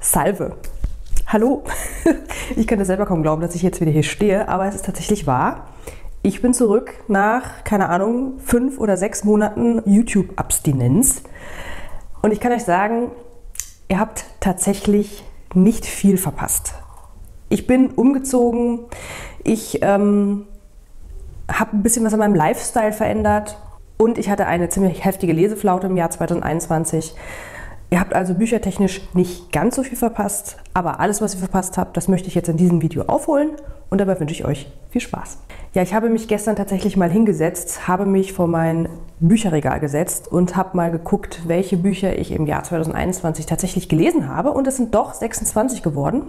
Salve. Hallo. Ich kann das selber kaum glauben, dass ich jetzt wieder hier stehe, aber es ist tatsächlich wahr. Ich bin zurück nach, keine Ahnung, fünf oder sechs Monaten YouTube-Abstinenz. Und ich kann euch sagen, ihr habt tatsächlich nicht viel verpasst. Ich bin umgezogen, ich ähm, habe ein bisschen was an meinem Lifestyle verändert und ich hatte eine ziemlich heftige Leseflaute im Jahr 2021. Ihr habt also büchertechnisch nicht ganz so viel verpasst, aber alles, was ihr verpasst habt, das möchte ich jetzt in diesem Video aufholen und dabei wünsche ich euch viel Spaß. Ja, ich habe mich gestern tatsächlich mal hingesetzt, habe mich vor mein Bücherregal gesetzt und habe mal geguckt, welche Bücher ich im Jahr 2021 tatsächlich gelesen habe und es sind doch 26 geworden.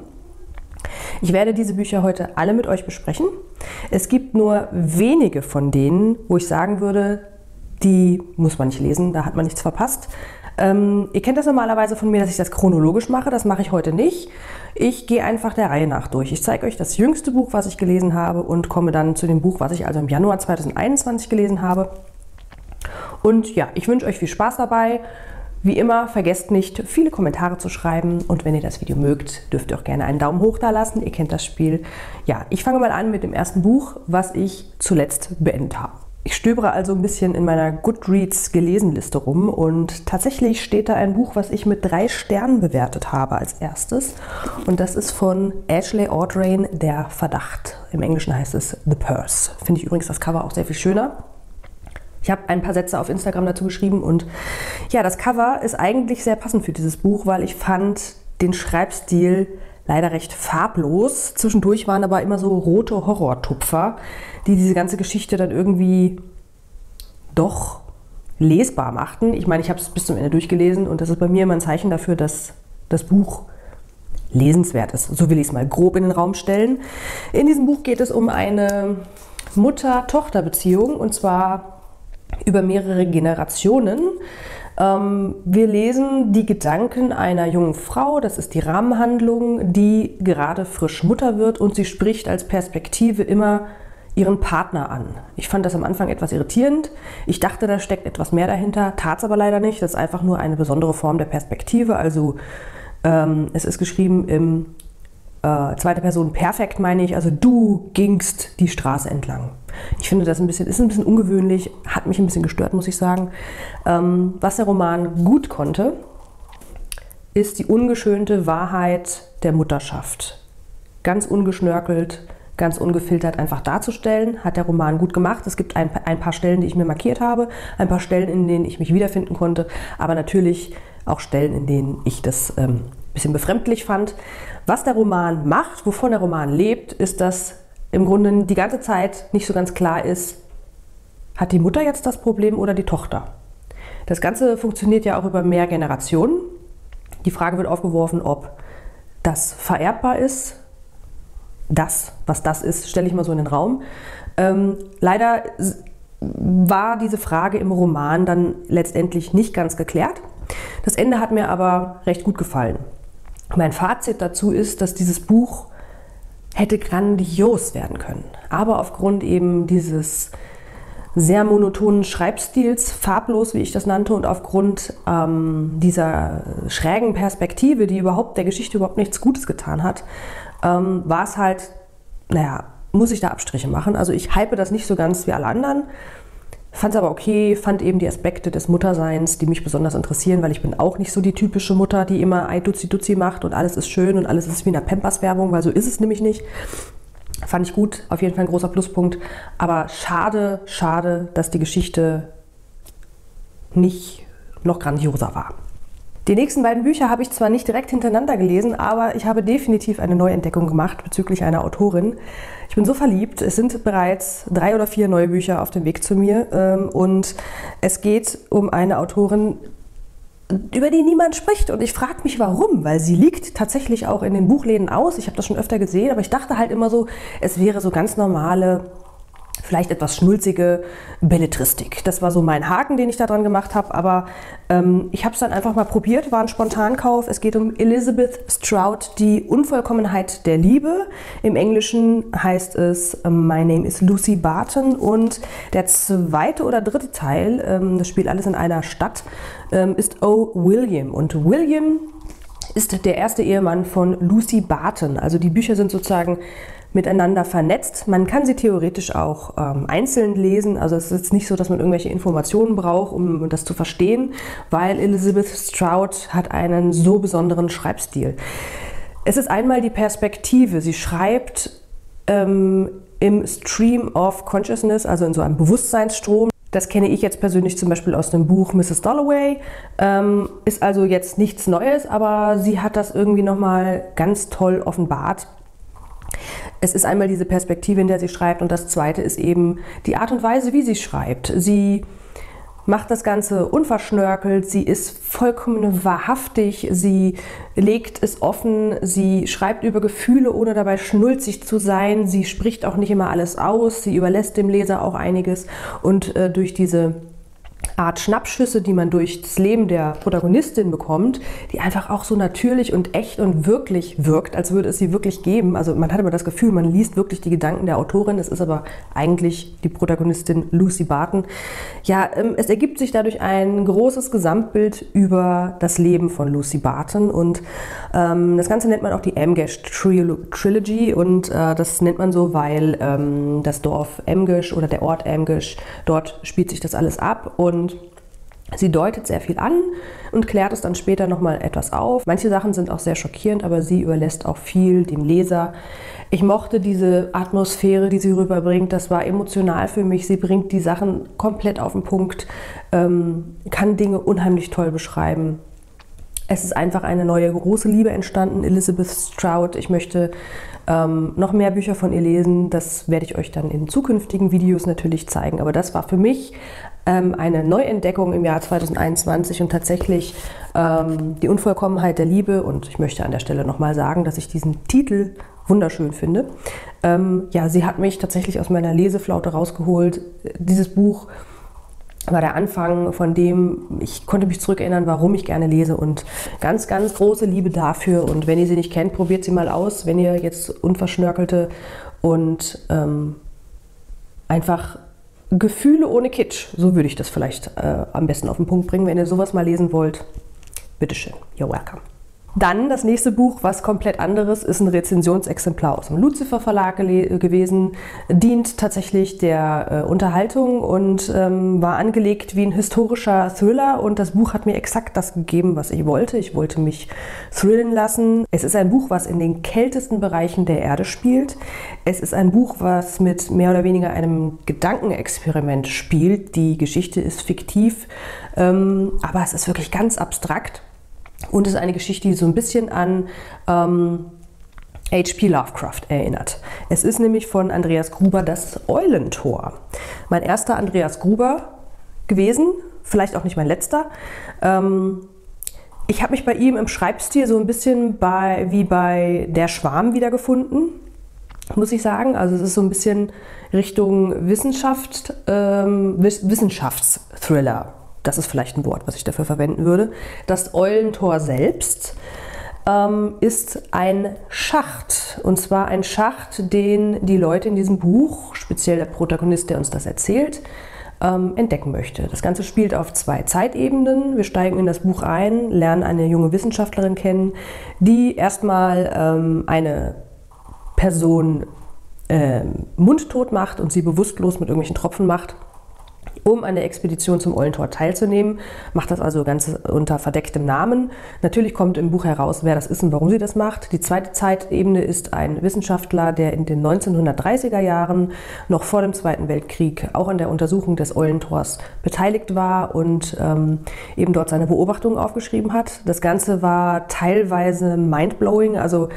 Ich werde diese Bücher heute alle mit euch besprechen. Es gibt nur wenige von denen, wo ich sagen würde, die muss man nicht lesen, da hat man nichts verpasst. Ähm, ihr kennt das normalerweise von mir, dass ich das chronologisch mache. Das mache ich heute nicht. Ich gehe einfach der Reihe nach durch. Ich zeige euch das jüngste Buch, was ich gelesen habe und komme dann zu dem Buch, was ich also im Januar 2021 gelesen habe. Und ja, ich wünsche euch viel Spaß dabei. Wie immer, vergesst nicht, viele Kommentare zu schreiben und wenn ihr das Video mögt, dürft ihr auch gerne einen Daumen hoch da lassen. Ihr kennt das Spiel. Ja, ich fange mal an mit dem ersten Buch, was ich zuletzt beendet habe. Ich stöbere also ein bisschen in meiner Goodreads Gelesenliste rum und tatsächlich steht da ein Buch, was ich mit drei Sternen bewertet habe als erstes. Und das ist von Ashley Audrain, Der Verdacht. Im Englischen heißt es The Purse. Finde ich übrigens das Cover auch sehr viel schöner. Ich habe ein paar Sätze auf Instagram dazu geschrieben und ja, das Cover ist eigentlich sehr passend für dieses Buch, weil ich fand den Schreibstil leider recht farblos. Zwischendurch waren aber immer so rote Horrortupfer, die diese ganze Geschichte dann irgendwie doch lesbar machten. Ich meine, ich habe es bis zum Ende durchgelesen und das ist bei mir immer ein Zeichen dafür, dass das Buch lesenswert ist. So will ich es mal grob in den Raum stellen. In diesem Buch geht es um eine Mutter-Tochter-Beziehung und zwar über mehrere Generationen. Ähm, wir lesen die Gedanken einer jungen Frau, das ist die Rahmenhandlung, die gerade frisch Mutter wird und sie spricht als Perspektive immer ihren Partner an. Ich fand das am Anfang etwas irritierend. Ich dachte, da steckt etwas mehr dahinter, tat es aber leider nicht. Das ist einfach nur eine besondere Form der Perspektive. Also ähm, es ist geschrieben im äh, zweite Person perfekt, meine ich. Also du gingst die Straße entlang. Ich finde das ein bisschen, ist ein bisschen ungewöhnlich, hat mich ein bisschen gestört, muss ich sagen. Ähm, was der Roman gut konnte, ist die ungeschönte Wahrheit der Mutterschaft. Ganz ungeschnörkelt, ganz ungefiltert einfach darzustellen, hat der Roman gut gemacht. Es gibt ein, ein paar Stellen, die ich mir markiert habe, ein paar Stellen, in denen ich mich wiederfinden konnte, aber natürlich auch Stellen, in denen ich das ähm, ein bisschen befremdlich fand. Was der Roman macht, wovon der Roman lebt, ist, dass im Grunde die ganze Zeit nicht so ganz klar ist, hat die Mutter jetzt das Problem oder die Tochter? Das Ganze funktioniert ja auch über mehr Generationen. Die Frage wird aufgeworfen, ob das vererbbar ist. Das, was das ist, stelle ich mal so in den Raum. Ähm, leider war diese Frage im Roman dann letztendlich nicht ganz geklärt. Das Ende hat mir aber recht gut gefallen. Mein Fazit dazu ist, dass dieses Buch hätte grandios werden können. Aber aufgrund eben dieses sehr monotonen Schreibstils, farblos, wie ich das nannte, und aufgrund ähm, dieser schrägen Perspektive, die überhaupt der Geschichte überhaupt nichts Gutes getan hat, ähm, war es halt, naja, muss ich da Abstriche machen. Also ich hype das nicht so ganz wie alle anderen. Fand es aber okay, fand eben die Aspekte des Mutterseins, die mich besonders interessieren, weil ich bin auch nicht so die typische Mutter, die immer Ei Duzi Duzi macht und alles ist schön und alles ist wie in der Pampers-Werbung, weil so ist es nämlich nicht. Fand ich gut, auf jeden Fall ein großer Pluspunkt. Aber schade, schade, dass die Geschichte nicht noch grandioser war. Die nächsten beiden Bücher habe ich zwar nicht direkt hintereinander gelesen, aber ich habe definitiv eine Neuentdeckung gemacht bezüglich einer Autorin. Ich bin so verliebt. Es sind bereits drei oder vier neue Bücher auf dem Weg zu mir ähm, und es geht um eine Autorin, über die niemand spricht. Und ich frage mich, warum, weil sie liegt tatsächlich auch in den Buchläden aus. Ich habe das schon öfter gesehen, aber ich dachte halt immer so, es wäre so ganz normale vielleicht etwas schnulzige Belletristik. Das war so mein Haken, den ich da dran gemacht habe. Aber ähm, ich habe es dann einfach mal probiert, war ein Spontankauf. Es geht um Elizabeth Stroud, die Unvollkommenheit der Liebe. Im Englischen heißt es ähm, My Name is Lucy Barton. Und der zweite oder dritte Teil, ähm, das spielt alles in einer Stadt, ähm, ist O. William. Und William ist der erste Ehemann von Lucy Barton. Also die Bücher sind sozusagen miteinander vernetzt. Man kann sie theoretisch auch ähm, einzeln lesen. Also es ist nicht so, dass man irgendwelche Informationen braucht, um das zu verstehen, weil Elizabeth Stroud hat einen so besonderen Schreibstil. Es ist einmal die Perspektive. Sie schreibt ähm, im Stream of Consciousness, also in so einem Bewusstseinsstrom. Das kenne ich jetzt persönlich zum Beispiel aus dem Buch Mrs. Dalloway. Ähm, ist also jetzt nichts Neues, aber sie hat das irgendwie nochmal ganz toll offenbart. Es ist einmal diese Perspektive, in der sie schreibt, und das zweite ist eben die Art und Weise, wie sie schreibt. Sie macht das Ganze unverschnörkelt, sie ist vollkommen wahrhaftig, sie legt es offen, sie schreibt über Gefühle, ohne dabei schnulzig zu sein, sie spricht auch nicht immer alles aus, sie überlässt dem Leser auch einiges und äh, durch diese Art Schnappschüsse, die man durch das Leben der Protagonistin bekommt, die einfach auch so natürlich und echt und wirklich wirkt, als würde es sie wirklich geben. Also man hat immer das Gefühl, man liest wirklich die Gedanken der Autorin. Es ist aber eigentlich die Protagonistin Lucy Barton. Ja, ähm, es ergibt sich dadurch ein großes Gesamtbild über das Leben von Lucy Barton und ähm, das Ganze nennt man auch die Amgash Trilogy und äh, das nennt man so, weil ähm, das Dorf Amgash oder der Ort Amgash, dort spielt sich das alles ab und Sie deutet sehr viel an und klärt es dann später nochmal etwas auf. Manche Sachen sind auch sehr schockierend, aber sie überlässt auch viel dem Leser. Ich mochte diese Atmosphäre, die sie rüberbringt. Das war emotional für mich. Sie bringt die Sachen komplett auf den Punkt, ähm, kann Dinge unheimlich toll beschreiben. Es ist einfach eine neue große Liebe entstanden, Elizabeth Stroud. Ich möchte ähm, noch mehr Bücher von ihr lesen. Das werde ich euch dann in zukünftigen Videos natürlich zeigen. Aber das war für mich ähm, eine Neuentdeckung im Jahr 2021 und tatsächlich ähm, die Unvollkommenheit der Liebe. Und ich möchte an der Stelle nochmal sagen, dass ich diesen Titel wunderschön finde. Ähm, ja, sie hat mich tatsächlich aus meiner Leseflaute rausgeholt. Dieses Buch war der Anfang, von dem ich konnte mich zurückerinnern, warum ich gerne lese und ganz, ganz große Liebe dafür. Und wenn ihr sie nicht kennt, probiert sie mal aus. Wenn ihr jetzt unverschnörkelte und ähm, einfach Gefühle ohne Kitsch, so würde ich das vielleicht äh, am besten auf den Punkt bringen. Wenn ihr sowas mal lesen wollt, bitteschön, you're welcome. Dann das nächste Buch, was komplett anderes, ist ein Rezensionsexemplar aus dem Lucifer Verlag gewesen, dient tatsächlich der äh, Unterhaltung und ähm, war angelegt wie ein historischer Thriller und das Buch hat mir exakt das gegeben, was ich wollte. Ich wollte mich thrillen lassen. Es ist ein Buch, was in den kältesten Bereichen der Erde spielt. Es ist ein Buch, was mit mehr oder weniger einem Gedankenexperiment spielt. Die Geschichte ist fiktiv, ähm, aber es ist wirklich ganz abstrakt. Und es ist eine Geschichte, die so ein bisschen an ähm, H.P. Lovecraft erinnert. Es ist nämlich von Andreas Gruber das Eulentor. Mein erster Andreas Gruber gewesen, vielleicht auch nicht mein letzter. Ähm, ich habe mich bei ihm im Schreibstil so ein bisschen bei, wie bei Der Schwarm wiedergefunden, muss ich sagen. Also es ist so ein bisschen Richtung Wissenschaft, ähm, Wissenschaftsthriller das ist vielleicht ein Wort, was ich dafür verwenden würde. Das Eulentor selbst ähm, ist ein Schacht. Und zwar ein Schacht, den die Leute in diesem Buch, speziell der Protagonist, der uns das erzählt, ähm, entdecken möchte. Das Ganze spielt auf zwei Zeitebenen. Wir steigen in das Buch ein, lernen eine junge Wissenschaftlerin kennen, die erstmal ähm, eine Person äh, mundtot macht und sie bewusstlos mit irgendwelchen Tropfen macht um an der Expedition zum Eulentor teilzunehmen. Macht das also ganz unter verdecktem Namen. Natürlich kommt im Buch heraus, wer das ist und warum sie das macht. Die zweite Zeitebene ist ein Wissenschaftler, der in den 1930er Jahren, noch vor dem Zweiten Weltkrieg, auch an der Untersuchung des Eulentors beteiligt war und ähm, eben dort seine Beobachtungen aufgeschrieben hat. Das Ganze war teilweise mindblowing, also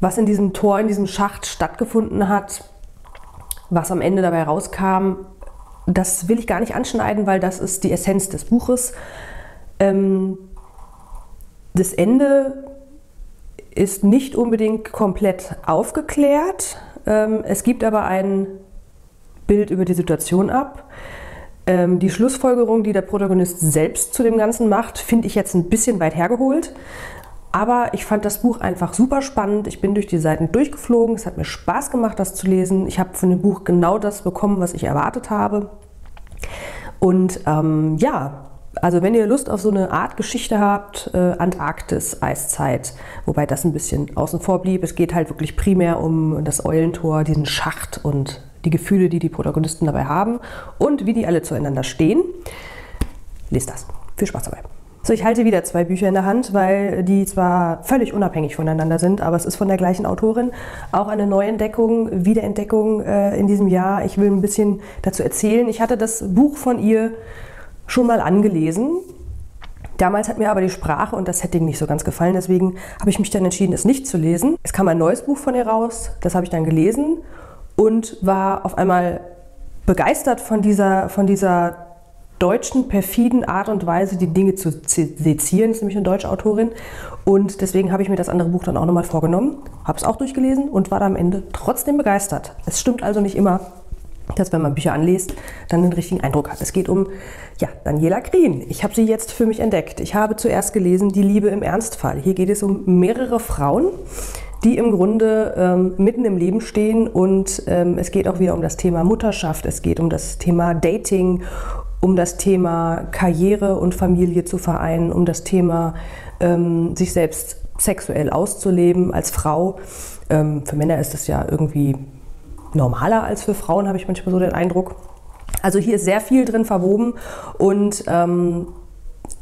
was in diesem Tor, in diesem Schacht stattgefunden hat, was am Ende dabei rauskam, das will ich gar nicht anschneiden, weil das ist die Essenz des Buches. Ähm, das Ende ist nicht unbedingt komplett aufgeklärt. Ähm, es gibt aber ein Bild über die Situation ab. Ähm, die Schlussfolgerung, die der Protagonist selbst zu dem Ganzen macht, finde ich jetzt ein bisschen weit hergeholt. Aber ich fand das Buch einfach super spannend. Ich bin durch die Seiten durchgeflogen. Es hat mir Spaß gemacht, das zu lesen. Ich habe von dem Buch genau das bekommen, was ich erwartet habe. Und ähm, ja, Also wenn ihr Lust auf so eine Art Geschichte habt, äh, Antarktis, Eiszeit, wobei das ein bisschen außen vor blieb. Es geht halt wirklich primär um das Eulentor, diesen Schacht und die Gefühle, die die Protagonisten dabei haben und wie die alle zueinander stehen. Lest das. Viel Spaß dabei. So, ich halte wieder zwei Bücher in der Hand, weil die zwar völlig unabhängig voneinander sind, aber es ist von der gleichen Autorin. Auch eine Neuentdeckung, Wiederentdeckung äh, in diesem Jahr. Ich will ein bisschen dazu erzählen. Ich hatte das Buch von ihr schon mal angelesen. Damals hat mir aber die Sprache und das Setting nicht so ganz gefallen, deswegen habe ich mich dann entschieden, es nicht zu lesen. Es kam ein neues Buch von ihr raus, das habe ich dann gelesen und war auf einmal begeistert von dieser, von dieser deutschen perfiden Art und Weise, die Dinge zu sezieren, ist nämlich eine deutsche Autorin. Und deswegen habe ich mir das andere Buch dann auch nochmal vorgenommen, habe es auch durchgelesen und war da am Ende trotzdem begeistert. Es stimmt also nicht immer, dass wenn man Bücher anliest, dann den richtigen Eindruck hat. Es geht um ja, Daniela Green. Ich habe sie jetzt für mich entdeckt. Ich habe zuerst gelesen Die Liebe im Ernstfall. Hier geht es um mehrere Frauen, die im Grunde ähm, mitten im Leben stehen und ähm, es geht auch wieder um das Thema Mutterschaft, es geht um das Thema Dating, um das Thema Karriere und Familie zu vereinen, um das Thema ähm, sich selbst sexuell auszuleben als Frau. Ähm, für Männer ist das ja irgendwie normaler als für Frauen, habe ich manchmal so den Eindruck. Also hier ist sehr viel drin verwoben und ähm,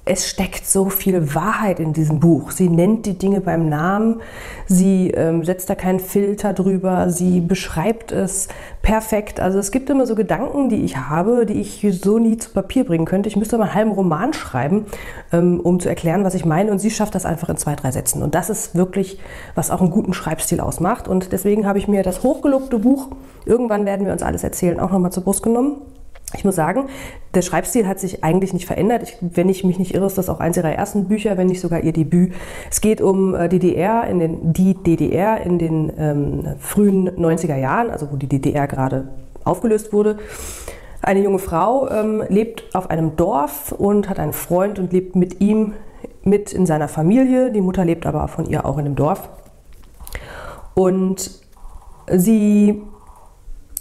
es steckt so viel Wahrheit in diesem Buch. Sie nennt die Dinge beim Namen, sie ähm, setzt da keinen Filter drüber, sie beschreibt es perfekt. Also es gibt immer so Gedanken, die ich habe, die ich so nie zu Papier bringen könnte. Ich müsste mal einen halben Roman schreiben, ähm, um zu erklären, was ich meine. Und sie schafft das einfach in zwei, drei Sätzen. Und das ist wirklich, was auch einen guten Schreibstil ausmacht. Und deswegen habe ich mir das hochgelobte Buch, irgendwann werden wir uns alles erzählen, auch nochmal zur Brust genommen. Ich muss sagen, der Schreibstil hat sich eigentlich nicht verändert. Ich, wenn ich mich nicht irre, ist das auch eines ihrer ersten Bücher, wenn nicht sogar ihr Debüt. Es geht um äh, DDR in den, die DDR in den ähm, frühen 90er Jahren, also wo die DDR gerade aufgelöst wurde. Eine junge Frau ähm, lebt auf einem Dorf und hat einen Freund und lebt mit ihm mit in seiner Familie. Die Mutter lebt aber von ihr auch in dem Dorf. Und sie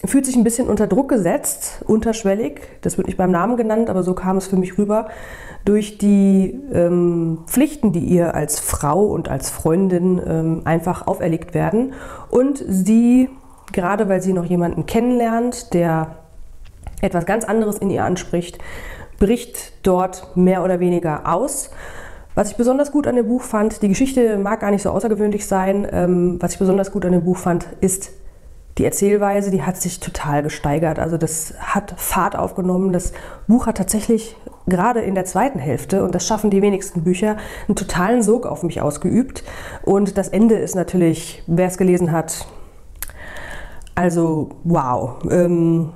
fühlt sich ein bisschen unter Druck gesetzt, unterschwellig, das wird nicht beim Namen genannt, aber so kam es für mich rüber, durch die ähm, Pflichten, die ihr als Frau und als Freundin ähm, einfach auferlegt werden. Und sie, gerade weil sie noch jemanden kennenlernt, der etwas ganz anderes in ihr anspricht, bricht dort mehr oder weniger aus. Was ich besonders gut an dem Buch fand, die Geschichte mag gar nicht so außergewöhnlich sein, ähm, was ich besonders gut an dem Buch fand, ist die Erzählweise, die hat sich total gesteigert. Also das hat Fahrt aufgenommen. Das Buch hat tatsächlich gerade in der zweiten Hälfte, und das schaffen die wenigsten Bücher, einen totalen Sog auf mich ausgeübt. Und das Ende ist natürlich, wer es gelesen hat, also wow. Ähm,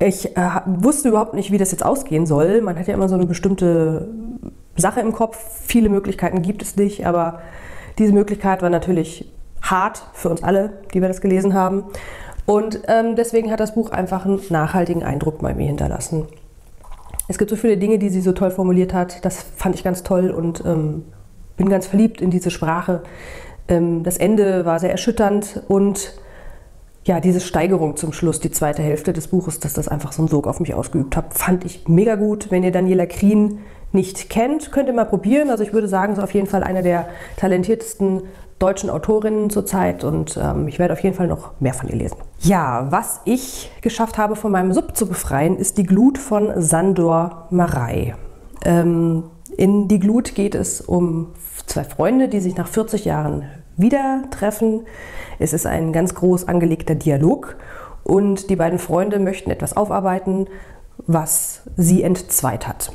ich äh, wusste überhaupt nicht, wie das jetzt ausgehen soll. Man hat ja immer so eine bestimmte Sache im Kopf. Viele Möglichkeiten gibt es nicht, aber diese Möglichkeit war natürlich hart für uns alle, die wir das gelesen haben. Und ähm, deswegen hat das Buch einfach einen nachhaltigen Eindruck bei mir hinterlassen. Es gibt so viele Dinge, die sie so toll formuliert hat. Das fand ich ganz toll und ähm, bin ganz verliebt in diese Sprache. Ähm, das Ende war sehr erschütternd und ja, diese Steigerung zum Schluss, die zweite Hälfte des Buches, dass das einfach so einen Sog auf mich ausgeübt hat, fand ich mega gut. Wenn ihr Daniela Krien nicht kennt, könnt ihr mal probieren. Also ich würde sagen, ist auf jeden Fall eine der talentiertesten deutschen Autorinnen zurzeit und ähm, ich werde auf jeden Fall noch mehr von ihr lesen. Ja, was ich geschafft habe, von meinem Sub zu befreien, ist die Glut von Sandor Marei. Ähm, in Die Glut geht es um zwei Freunde, die sich nach 40 Jahren wieder treffen. Es ist ein ganz groß angelegter Dialog und die beiden Freunde möchten etwas aufarbeiten, was sie entzweit hat.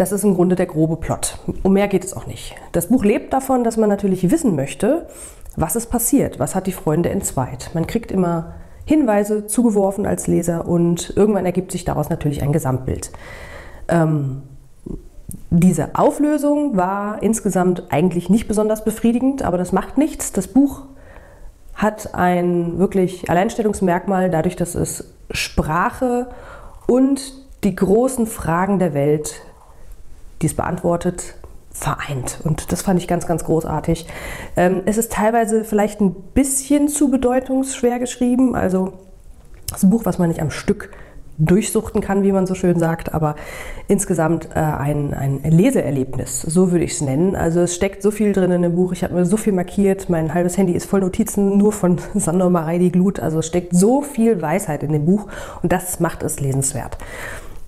Das ist im Grunde der grobe Plot. Um mehr geht es auch nicht. Das Buch lebt davon, dass man natürlich wissen möchte, was ist passiert, was hat die Freunde entzweit. Man kriegt immer Hinweise zugeworfen als Leser und irgendwann ergibt sich daraus natürlich ein Gesamtbild. Ähm, diese Auflösung war insgesamt eigentlich nicht besonders befriedigend, aber das macht nichts. Das Buch hat ein wirklich Alleinstellungsmerkmal dadurch, dass es Sprache und die großen Fragen der Welt die es beantwortet, vereint. Und das fand ich ganz, ganz großartig. Ähm, es ist teilweise vielleicht ein bisschen zu bedeutungsschwer geschrieben. Also das Buch, was man nicht am Stück durchsuchten kann, wie man so schön sagt, aber insgesamt äh, ein, ein Leseerlebnis, so würde ich es nennen. Also es steckt so viel drin in dem Buch, ich habe mir so viel markiert, mein halbes Handy ist voll Notizen nur von Sandor Mareidi Glut, also es steckt so viel Weisheit in dem Buch und das macht es lesenswert.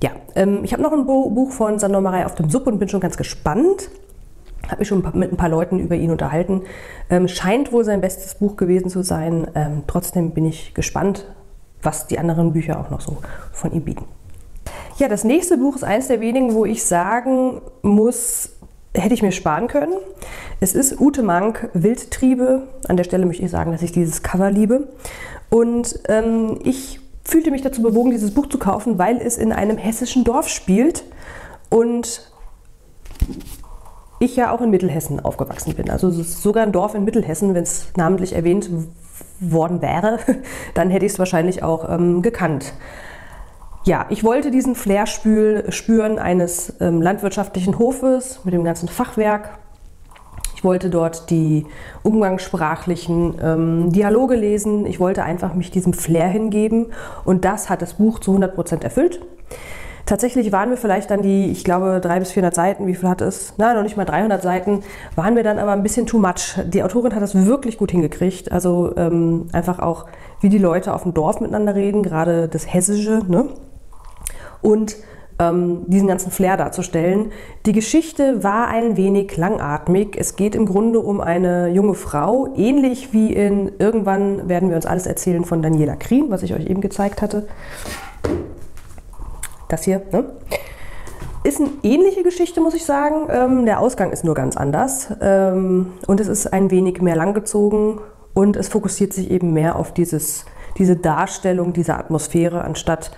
Ja, ähm, ich habe noch ein Buch von Sandor Marei auf dem Sub und bin schon ganz gespannt habe mich schon mit ein paar Leuten über ihn unterhalten. Ähm, scheint wohl sein bestes Buch gewesen zu sein. Ähm, trotzdem bin ich gespannt, was die anderen Bücher auch noch so von ihm bieten. Ja, das nächste Buch ist eines der wenigen, wo ich sagen muss, hätte ich mir sparen können. Es ist Ute Mank, Wildtriebe. An der Stelle möchte ich sagen, dass ich dieses Cover liebe. Und ähm, ich fühlte mich dazu bewogen, dieses Buch zu kaufen, weil es in einem hessischen Dorf spielt und ich ja auch in Mittelhessen aufgewachsen bin. Also es ist sogar ein Dorf in Mittelhessen, wenn es namentlich erwähnt worden wäre, dann hätte ich es wahrscheinlich auch ähm, gekannt. Ja, ich wollte diesen Flair spüren eines ähm, landwirtschaftlichen Hofes mit dem ganzen Fachwerk. Ich wollte dort die umgangssprachlichen ähm, Dialoge lesen. Ich wollte einfach mich diesem Flair hingeben und das hat das Buch zu 100 Prozent erfüllt. Tatsächlich waren wir vielleicht dann die, ich glaube, 300 bis 400 Seiten, wie viel hat es? Na, noch nicht mal 300 Seiten, waren wir dann aber ein bisschen too much. Die Autorin hat das wirklich gut hingekriegt. Also ähm, einfach auch, wie die Leute auf dem Dorf miteinander reden, gerade das Hessische, ne? Und ähm, diesen ganzen Flair darzustellen. Die Geschichte war ein wenig langatmig. Es geht im Grunde um eine junge Frau, ähnlich wie in Irgendwann werden wir uns alles erzählen von Daniela Krien, was ich euch eben gezeigt hatte das hier, ne? Ist eine ähnliche Geschichte, muss ich sagen. Ähm, der Ausgang ist nur ganz anders. Ähm, und es ist ein wenig mehr langgezogen und es fokussiert sich eben mehr auf dieses, diese Darstellung dieser Atmosphäre, anstatt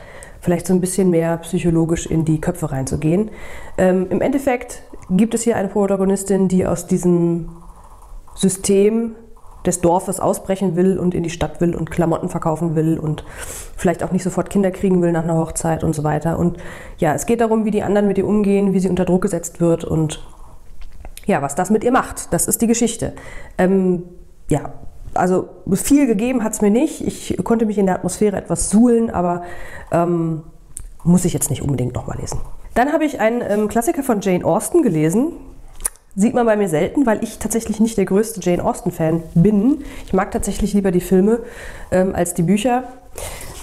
vielleicht so ein bisschen mehr psychologisch in die Köpfe reinzugehen. Ähm, Im Endeffekt gibt es hier eine Protagonistin, die aus diesem System des Dorfes ausbrechen will und in die Stadt will und Klamotten verkaufen will und vielleicht auch nicht sofort Kinder kriegen will nach einer Hochzeit und so weiter. Und ja, es geht darum, wie die anderen mit ihr umgehen, wie sie unter Druck gesetzt wird und ja, was das mit ihr macht. Das ist die Geschichte. Ähm, ja, also viel gegeben hat es mir nicht. Ich konnte mich in der Atmosphäre etwas suhlen, aber ähm, muss ich jetzt nicht unbedingt nochmal lesen. Dann habe ich einen ähm, Klassiker von Jane Austen gelesen, Sieht man bei mir selten, weil ich tatsächlich nicht der größte Jane Austen-Fan bin. Ich mag tatsächlich lieber die Filme ähm, als die Bücher.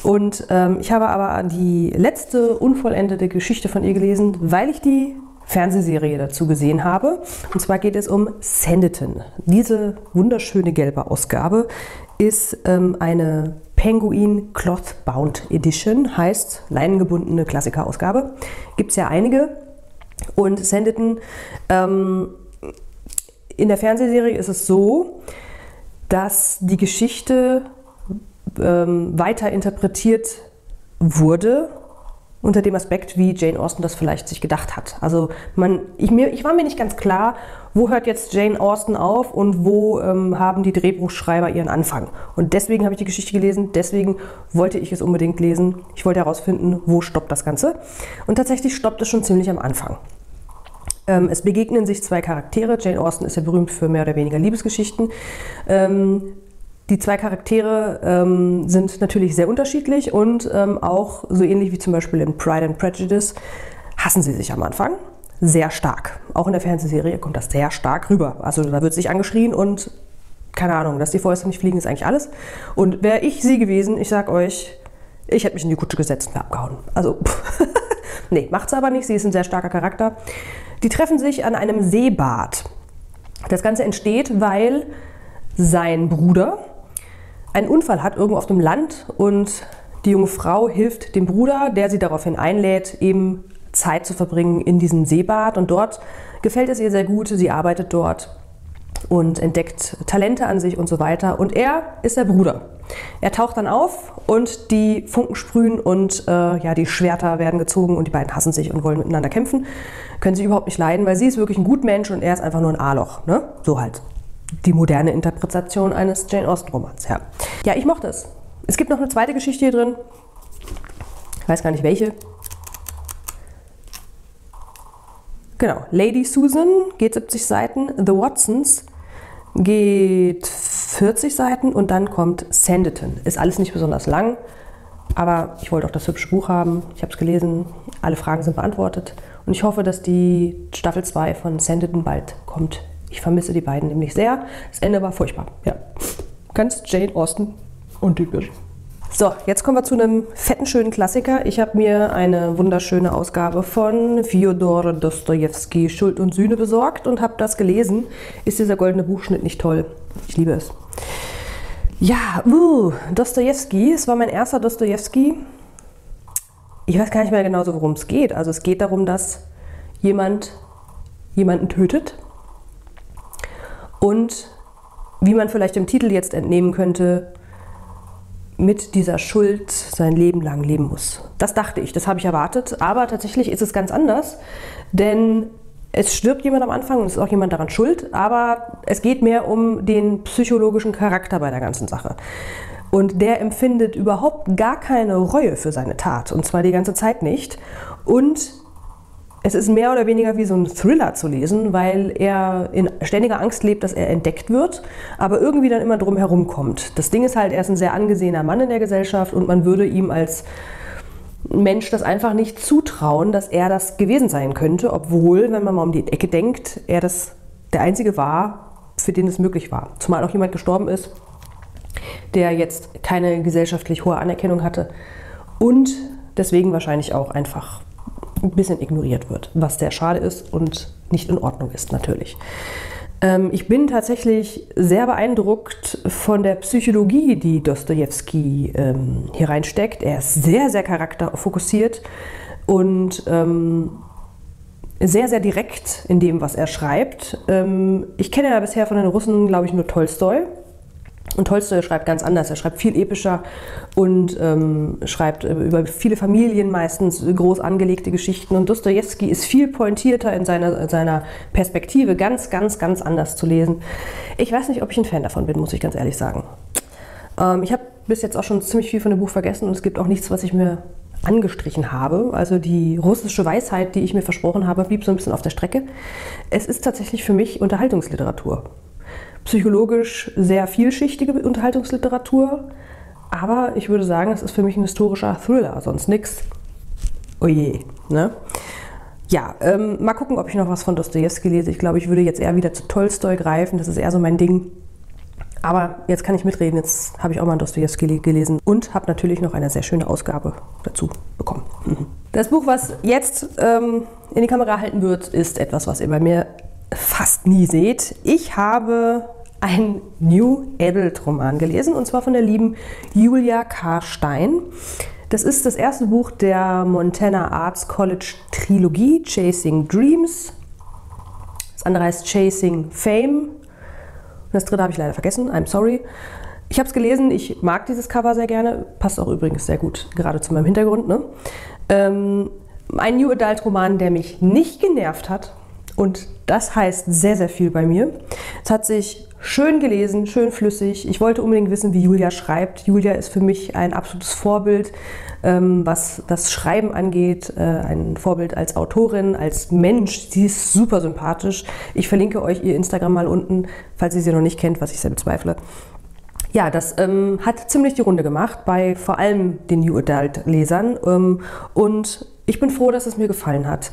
Und ähm, ich habe aber die letzte unvollendete Geschichte von ihr gelesen, weil ich die Fernsehserie dazu gesehen habe. Und zwar geht es um Sanditon. Diese wunderschöne gelbe Ausgabe ist ähm, eine Penguin Cloth Bound Edition, heißt leinengebundene Klassikerausgabe. Gibt es ja einige. Und Sanditon ähm, in der Fernsehserie ist es so, dass die Geschichte ähm, weiter interpretiert wurde unter dem Aspekt, wie Jane Austen das vielleicht sich gedacht hat. Also man, ich, mir, ich war mir nicht ganz klar, wo hört jetzt Jane Austen auf und wo ähm, haben die Drehbuchschreiber ihren Anfang. Und deswegen habe ich die Geschichte gelesen, deswegen wollte ich es unbedingt lesen. Ich wollte herausfinden, wo stoppt das Ganze. Und tatsächlich stoppt es schon ziemlich am Anfang. Ähm, es begegnen sich zwei Charaktere. Jane Austen ist ja berühmt für mehr oder weniger Liebesgeschichten. Ähm, die zwei Charaktere ähm, sind natürlich sehr unterschiedlich und ähm, auch so ähnlich wie zum Beispiel in Pride and Prejudice hassen sie sich am Anfang sehr stark. Auch in der Fernsehserie kommt das sehr stark rüber. Also da wird sich angeschrien und keine Ahnung, dass die Fäuste nicht fliegen, ist eigentlich alles. Und wäre ich sie gewesen, ich sag euch, ich hätte mich in die Kutsche gesetzt und abgehauen. Also, nee, macht's aber nicht. Sie ist ein sehr starker Charakter. Die treffen sich an einem Seebad. Das Ganze entsteht, weil sein Bruder einen Unfall hat irgendwo auf dem Land und die junge Frau hilft dem Bruder, der sie daraufhin einlädt, eben Zeit zu verbringen in diesem Seebad. Und dort gefällt es ihr sehr gut. Sie arbeitet dort und entdeckt Talente an sich und so weiter. Und er ist der Bruder. Er taucht dann auf und die Funken sprühen und äh, ja, die Schwerter werden gezogen und die beiden hassen sich und wollen miteinander kämpfen. Können sich überhaupt nicht leiden, weil sie ist wirklich ein Gutmensch und er ist einfach nur ein A-Loch. Ne? So halt. Die moderne Interpretation eines Jane Austen-Romans. Ja. ja, ich mochte es. Es gibt noch eine zweite Geschichte hier drin. Ich weiß gar nicht welche. Genau, Lady Susan geht 70 Seiten, The Watsons geht 40 Seiten und dann kommt Sanditon. Ist alles nicht besonders lang. Aber ich wollte auch das hübsche Buch haben. Ich habe es gelesen. Alle Fragen sind beantwortet. Und ich hoffe, dass die Staffel 2 von Sanditon bald kommt. Ich vermisse die beiden nämlich sehr. Das Ende war furchtbar. Ja. Ganz Jane Austen und typisch. So, jetzt kommen wir zu einem fetten, schönen Klassiker. Ich habe mir eine wunderschöne Ausgabe von Fyodor Dostojewski Schuld und Sühne besorgt und habe das gelesen. Ist dieser goldene Buchschnitt nicht toll? Ich liebe es. Ja, uh, Dostojewski, es war mein erster Dostojewski. Ich weiß gar nicht mehr genau so, worum es geht. Also es geht darum, dass jemand jemanden tötet und wie man vielleicht im Titel jetzt entnehmen könnte, mit dieser Schuld sein Leben lang leben muss. Das dachte ich, das habe ich erwartet, aber tatsächlich ist es ganz anders, denn es stirbt jemand am Anfang und es ist auch jemand daran schuld, aber es geht mehr um den psychologischen Charakter bei der ganzen Sache. Und der empfindet überhaupt gar keine Reue für seine Tat, und zwar die ganze Zeit nicht. Und es ist mehr oder weniger wie so ein Thriller zu lesen, weil er in ständiger Angst lebt, dass er entdeckt wird, aber irgendwie dann immer drum herum kommt. Das Ding ist halt, er ist ein sehr angesehener Mann in der Gesellschaft und man würde ihm als Mensch das einfach nicht zutrauen, dass er das gewesen sein könnte, obwohl, wenn man mal um die Ecke denkt, er das der Einzige war, für den es möglich war. Zumal auch jemand gestorben ist, der jetzt keine gesellschaftlich hohe Anerkennung hatte und deswegen wahrscheinlich auch einfach ein bisschen ignoriert wird, was sehr schade ist und nicht in Ordnung ist natürlich. Ähm, ich bin tatsächlich sehr beeindruckt von der Psychologie, die Dostoevsky ähm, hier reinsteckt. Er ist sehr, sehr charakterfokussiert und ähm, sehr, sehr direkt in dem, was er schreibt. Ähm, ich kenne ja bisher von den Russen, glaube ich, nur Tolstoi. Und Tolstoi schreibt ganz anders. Er schreibt viel epischer und ähm, schreibt äh, über viele Familien meistens groß angelegte Geschichten. Und Dostoevsky ist viel pointierter in seiner, seiner Perspektive, ganz, ganz, ganz anders zu lesen. Ich weiß nicht, ob ich ein Fan davon bin, muss ich ganz ehrlich sagen. Ähm, ich habe bis jetzt auch schon ziemlich viel von dem Buch vergessen und es gibt auch nichts, was ich mir angestrichen habe. Also die russische Weisheit, die ich mir versprochen habe, blieb so ein bisschen auf der Strecke. Es ist tatsächlich für mich Unterhaltungsliteratur psychologisch sehr vielschichtige Unterhaltungsliteratur. Aber ich würde sagen, es ist für mich ein historischer Thriller, sonst nichts. Oje, ne? Ja, ähm, mal gucken, ob ich noch was von Dostoevsky lese. Ich glaube, ich würde jetzt eher wieder zu Tolstoi greifen. Das ist eher so mein Ding. Aber jetzt kann ich mitreden. Jetzt habe ich auch mal Dostoevsky gelesen und habe natürlich noch eine sehr schöne Ausgabe dazu bekommen. Mhm. Das Buch, was jetzt ähm, in die Kamera halten wird, ist etwas, was ihr bei mir fast nie seht. Ich habe einen New Adult Roman gelesen und zwar von der lieben Julia K. Stein. Das ist das erste Buch der Montana Arts College Trilogie Chasing Dreams. Das andere heißt Chasing Fame. Und das dritte habe ich leider vergessen, I'm sorry. Ich habe es gelesen, ich mag dieses Cover sehr gerne, passt auch übrigens sehr gut gerade zu meinem Hintergrund. Ne? Ähm, ein New Adult Roman, der mich nicht genervt hat, und das heißt sehr, sehr viel bei mir. Es hat sich schön gelesen, schön flüssig. Ich wollte unbedingt wissen, wie Julia schreibt. Julia ist für mich ein absolutes Vorbild, ähm, was das Schreiben angeht. Äh, ein Vorbild als Autorin, als Mensch. Sie ist super sympathisch. Ich verlinke euch ihr Instagram mal unten, falls ihr sie noch nicht kennt, was ich sehr bezweifle. Ja, das ähm, hat ziemlich die Runde gemacht bei vor allem den New Adult Lesern ähm, und ich bin froh, dass es mir gefallen hat.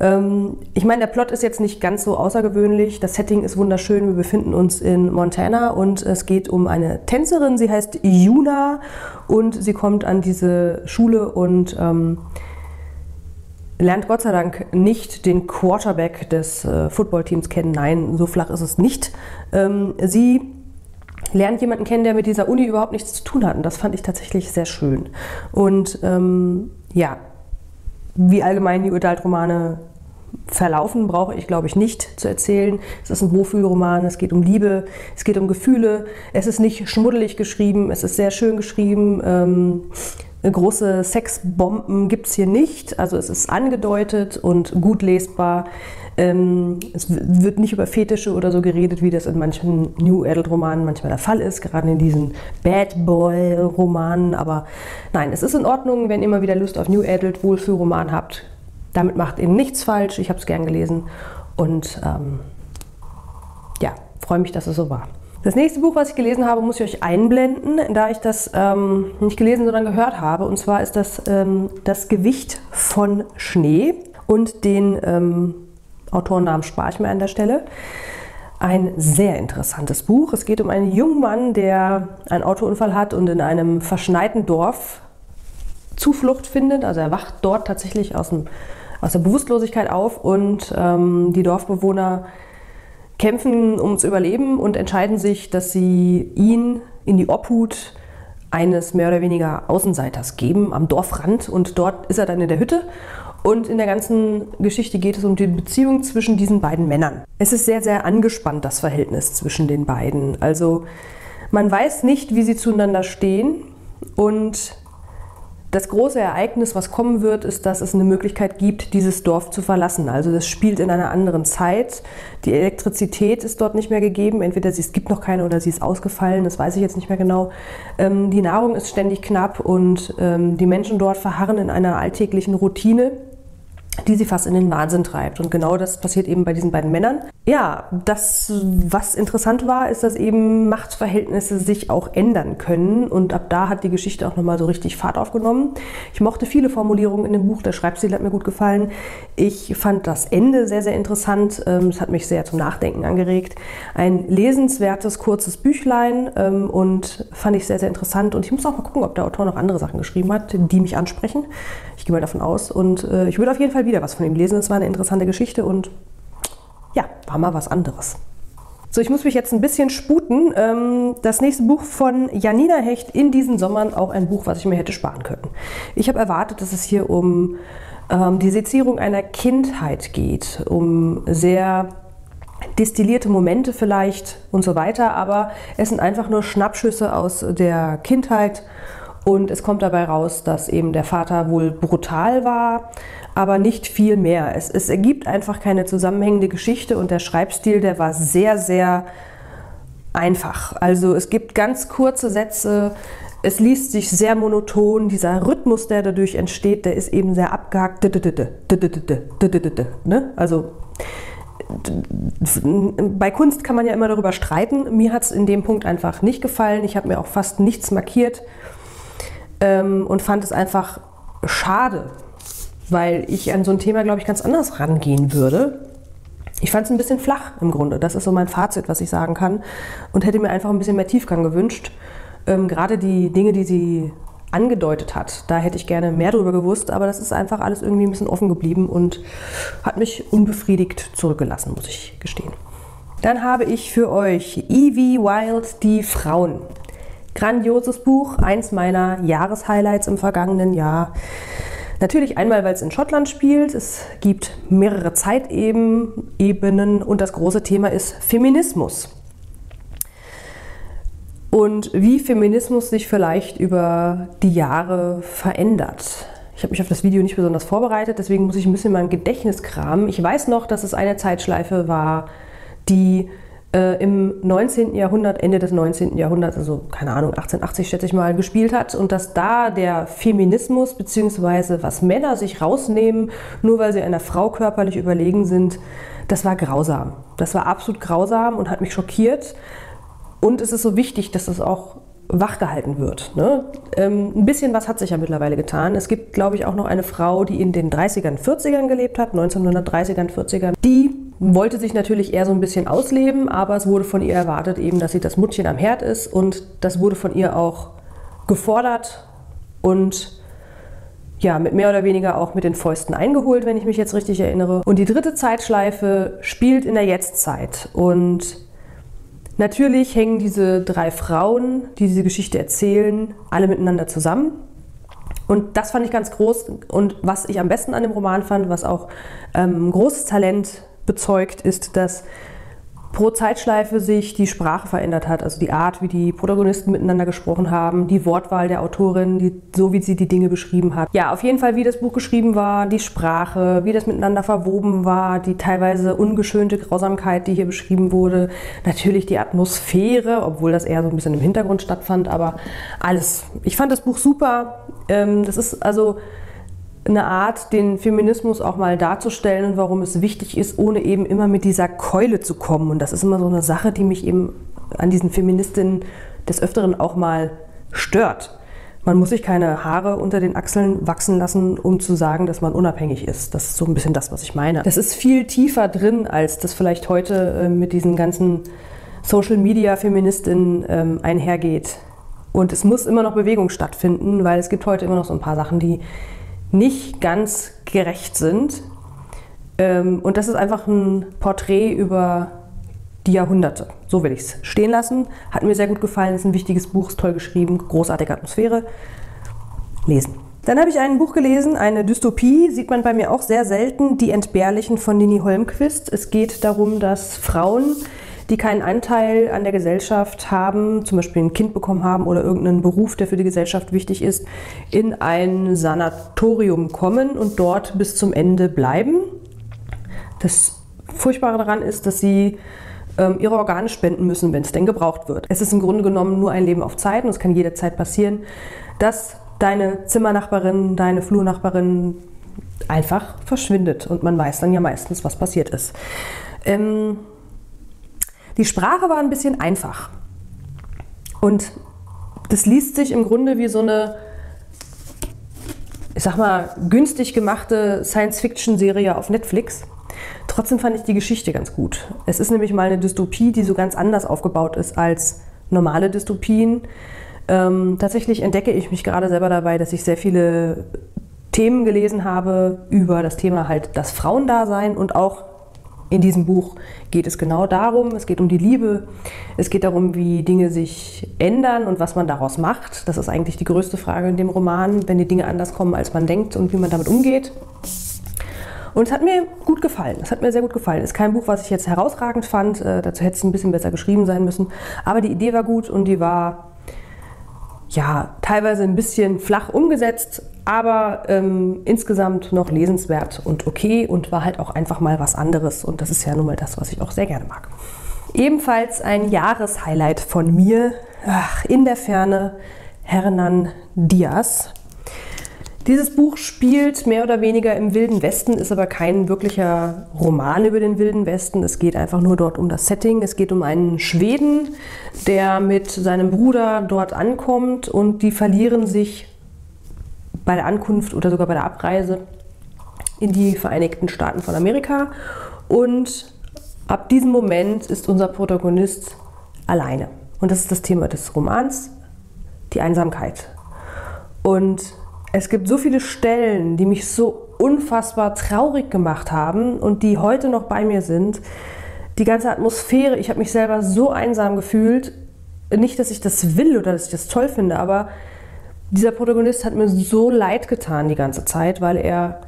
Ähm, ich meine, der Plot ist jetzt nicht ganz so außergewöhnlich. Das Setting ist wunderschön. Wir befinden uns in Montana und es geht um eine Tänzerin. Sie heißt Yuna und sie kommt an diese Schule und ähm, lernt Gott sei Dank nicht den Quarterback des äh, Footballteams kennen. Nein, so flach ist es nicht. Ähm, sie lernt jemanden kennen, der mit dieser Uni überhaupt nichts zu tun hat. Und das fand ich tatsächlich sehr schön. Und ähm, ja, wie allgemein die Adult-Romane verlaufen, brauche ich, glaube ich, nicht zu erzählen. Es ist ein Wohlfühlroman, es geht um Liebe, es geht um Gefühle. Es ist nicht schmuddelig geschrieben, es ist sehr schön geschrieben. Ähm, große Sexbomben gibt es hier nicht. Also es ist angedeutet und gut lesbar. Ähm, es wird nicht über Fetische oder so geredet, wie das in manchen New Adult Romanen manchmal der Fall ist, gerade in diesen Bad Boy Romanen. Aber nein, es ist in Ordnung, wenn ihr immer wieder Lust auf New Adult Wohlfühlroman habt. Damit macht ihr nichts falsch. Ich habe es gern gelesen und ähm, ja, freue mich, dass es so war. Das nächste Buch, was ich gelesen habe, muss ich euch einblenden, da ich das ähm, nicht gelesen, sondern gehört habe. Und zwar ist das ähm, Das Gewicht von Schnee. Und den ähm, Autorennamen spare ich mir an der Stelle. Ein sehr interessantes Buch. Es geht um einen jungen Mann, der einen Autounfall hat und in einem verschneiten Dorf Zuflucht findet. Also er wacht dort tatsächlich aus, dem, aus der Bewusstlosigkeit auf und ähm, die Dorfbewohner kämpfen ums Überleben und entscheiden sich, dass sie ihn in die Obhut eines mehr oder weniger Außenseiters geben am Dorfrand und dort ist er dann in der Hütte und in der ganzen Geschichte geht es um die Beziehung zwischen diesen beiden Männern. Es ist sehr, sehr angespannt, das Verhältnis zwischen den beiden. Also man weiß nicht, wie sie zueinander stehen und das große Ereignis, was kommen wird, ist, dass es eine Möglichkeit gibt, dieses Dorf zu verlassen. Also das spielt in einer anderen Zeit. Die Elektrizität ist dort nicht mehr gegeben. Entweder es gibt noch keine oder sie ist ausgefallen. Das weiß ich jetzt nicht mehr genau. Ähm, die Nahrung ist ständig knapp und ähm, die Menschen dort verharren in einer alltäglichen Routine die sie fast in den Wahnsinn treibt. Und genau das passiert eben bei diesen beiden Männern. Ja, das, was interessant war, ist, dass eben Machtverhältnisse sich auch ändern können. Und ab da hat die Geschichte auch nochmal so richtig Fahrt aufgenommen. Ich mochte viele Formulierungen in dem Buch, der Schreibstil hat mir gut gefallen. Ich fand das Ende sehr, sehr interessant. Ähm, es hat mich sehr zum Nachdenken angeregt. Ein lesenswertes, kurzes Büchlein ähm, und fand ich sehr, sehr interessant. Und ich muss auch mal gucken, ob der Autor noch andere Sachen geschrieben hat, die mich ansprechen. Ich gehe mal davon aus. Und äh, ich würde auf jeden Fall wieder was von ihm lesen. Es war eine interessante Geschichte und ja, war mal was anderes. So, ich muss mich jetzt ein bisschen sputen. Ähm, das nächste Buch von Janina Hecht in diesen Sommern, auch ein Buch, was ich mir hätte sparen können. Ich habe erwartet, dass es hier um ähm, die Sezierung einer Kindheit geht, um sehr destillierte Momente vielleicht und so weiter, aber es sind einfach nur Schnappschüsse aus der Kindheit und es kommt dabei raus, dass eben der Vater wohl brutal war, aber nicht viel mehr. Es, es ergibt einfach keine zusammenhängende Geschichte und der Schreibstil, der war sehr, sehr einfach. Also es gibt ganz kurze Sätze, es liest sich sehr monoton. Dieser Rhythmus, der dadurch entsteht, der ist eben sehr abgehakt. Also bei Kunst kann man ja immer darüber streiten. Mir hat es in dem Punkt einfach nicht gefallen. Ich habe mir auch fast nichts markiert ähm, und fand es einfach schade, weil ich an so ein Thema, glaube ich, ganz anders rangehen würde. Ich fand es ein bisschen flach im Grunde. Das ist so mein Fazit, was ich sagen kann. Und hätte mir einfach ein bisschen mehr Tiefgang gewünscht. Ähm, gerade die Dinge, die sie angedeutet hat, da hätte ich gerne mehr darüber gewusst, aber das ist einfach alles irgendwie ein bisschen offen geblieben und hat mich unbefriedigt zurückgelassen, muss ich gestehen. Dann habe ich für euch Evie Wild, die Frauen. Grandioses Buch, eins meiner Jahreshighlights im vergangenen Jahr. Natürlich einmal, weil es in Schottland spielt. Es gibt mehrere Zeitebenen und das große Thema ist Feminismus. Und wie Feminismus sich vielleicht über die Jahre verändert. Ich habe mich auf das Video nicht besonders vorbereitet, deswegen muss ich ein bisschen mein Gedächtnis kramen. Ich weiß noch, dass es eine Zeitschleife war, die äh, im 19. Jahrhundert, Ende des 19. Jahrhunderts, also keine Ahnung, 1880 schätze ich mal, gespielt hat und dass da der Feminismus beziehungsweise was Männer sich rausnehmen, nur weil sie einer Frau körperlich überlegen sind, das war grausam. Das war absolut grausam und hat mich schockiert. Und es ist so wichtig, dass das auch wachgehalten wird. Ne? Ähm, ein bisschen was hat sich ja mittlerweile getan. Es gibt, glaube ich, auch noch eine Frau, die in den 30ern, 40ern gelebt hat, 1930ern, 40ern, die wollte sich natürlich eher so ein bisschen ausleben, aber es wurde von ihr erwartet eben, dass sie das Muttchen am Herd ist und das wurde von ihr auch gefordert und ja, mit mehr oder weniger auch mit den Fäusten eingeholt, wenn ich mich jetzt richtig erinnere. Und die dritte Zeitschleife spielt in der Jetztzeit und natürlich hängen diese drei Frauen, die diese Geschichte erzählen, alle miteinander zusammen. Und das fand ich ganz groß. Und was ich am besten an dem Roman fand, was auch ähm, großes Talent bezeugt, ist, dass pro Zeitschleife sich die Sprache verändert hat, also die Art, wie die Protagonisten miteinander gesprochen haben, die Wortwahl der Autorin, die, so wie sie die Dinge beschrieben hat. Ja, auf jeden Fall, wie das Buch geschrieben war, die Sprache, wie das miteinander verwoben war, die teilweise ungeschönte Grausamkeit, die hier beschrieben wurde, natürlich die Atmosphäre, obwohl das eher so ein bisschen im Hintergrund stattfand, aber alles. Ich fand das Buch super. Ähm, das ist also eine Art, den Feminismus auch mal darzustellen und warum es wichtig ist, ohne eben immer mit dieser Keule zu kommen. Und das ist immer so eine Sache, die mich eben an diesen Feministinnen des Öfteren auch mal stört. Man muss sich keine Haare unter den Achseln wachsen lassen, um zu sagen, dass man unabhängig ist. Das ist so ein bisschen das, was ich meine. Das ist viel tiefer drin, als das vielleicht heute äh, mit diesen ganzen Social-Media-Feministinnen ähm, einhergeht. Und es muss immer noch Bewegung stattfinden, weil es gibt heute immer noch so ein paar Sachen, die nicht ganz gerecht sind. Ähm, und das ist einfach ein Porträt über die Jahrhunderte. So will ich es stehen lassen. Hat mir sehr gut gefallen, ist ein wichtiges Buch, ist toll geschrieben, großartige Atmosphäre. Lesen. Dann habe ich ein Buch gelesen, eine Dystopie, sieht man bei mir auch sehr selten, Die Entbehrlichen von Nini Holmquist. Es geht darum, dass Frauen, die keinen Anteil an der Gesellschaft haben, zum Beispiel ein Kind bekommen haben oder irgendeinen Beruf, der für die Gesellschaft wichtig ist, in ein Sanatorium kommen und dort bis zum Ende bleiben. Das Furchtbare daran ist, dass sie ähm, ihre Organe spenden müssen, wenn es denn gebraucht wird. Es ist im Grunde genommen nur ein Leben auf Zeit und es kann jederzeit passieren, dass deine Zimmernachbarin, deine Flurnachbarin einfach verschwindet und man weiß dann ja meistens, was passiert ist. Ähm, die Sprache war ein bisschen einfach und das liest sich im Grunde wie so eine ich sag mal, günstig gemachte Science-Fiction-Serie auf Netflix. Trotzdem fand ich die Geschichte ganz gut. Es ist nämlich mal eine Dystopie, die so ganz anders aufgebaut ist als normale Dystopien. Ähm, tatsächlich entdecke ich mich gerade selber dabei, dass ich sehr viele Themen gelesen habe über das Thema halt das Frauendasein und auch in diesem Buch geht es genau darum, es geht um die Liebe, es geht darum, wie Dinge sich ändern und was man daraus macht. Das ist eigentlich die größte Frage in dem Roman, wenn die Dinge anders kommen, als man denkt und wie man damit umgeht. Und es hat mir gut gefallen. Es hat mir sehr gut gefallen. Es ist kein Buch, was ich jetzt herausragend fand. Äh, dazu hätte es ein bisschen besser geschrieben sein müssen. Aber die Idee war gut und die war ja teilweise ein bisschen flach umgesetzt, aber ähm, insgesamt noch lesenswert und okay und war halt auch einfach mal was anderes. Und das ist ja nun mal das, was ich auch sehr gerne mag. Ebenfalls ein Jahreshighlight von mir. Ach, in der Ferne Hernan Diaz. Dieses Buch spielt mehr oder weniger im Wilden Westen, ist aber kein wirklicher Roman über den Wilden Westen. Es geht einfach nur dort um das Setting. Es geht um einen Schweden, der mit seinem Bruder dort ankommt und die verlieren sich bei der Ankunft oder sogar bei der Abreise in die Vereinigten Staaten von Amerika. Und ab diesem Moment ist unser Protagonist alleine. Und das ist das Thema des Romans, die Einsamkeit. Und es gibt so viele Stellen, die mich so unfassbar traurig gemacht haben und die heute noch bei mir sind. Die ganze Atmosphäre, ich habe mich selber so einsam gefühlt. Nicht, dass ich das will oder dass ich das toll finde, aber dieser Protagonist hat mir so leid getan die ganze Zeit, weil er,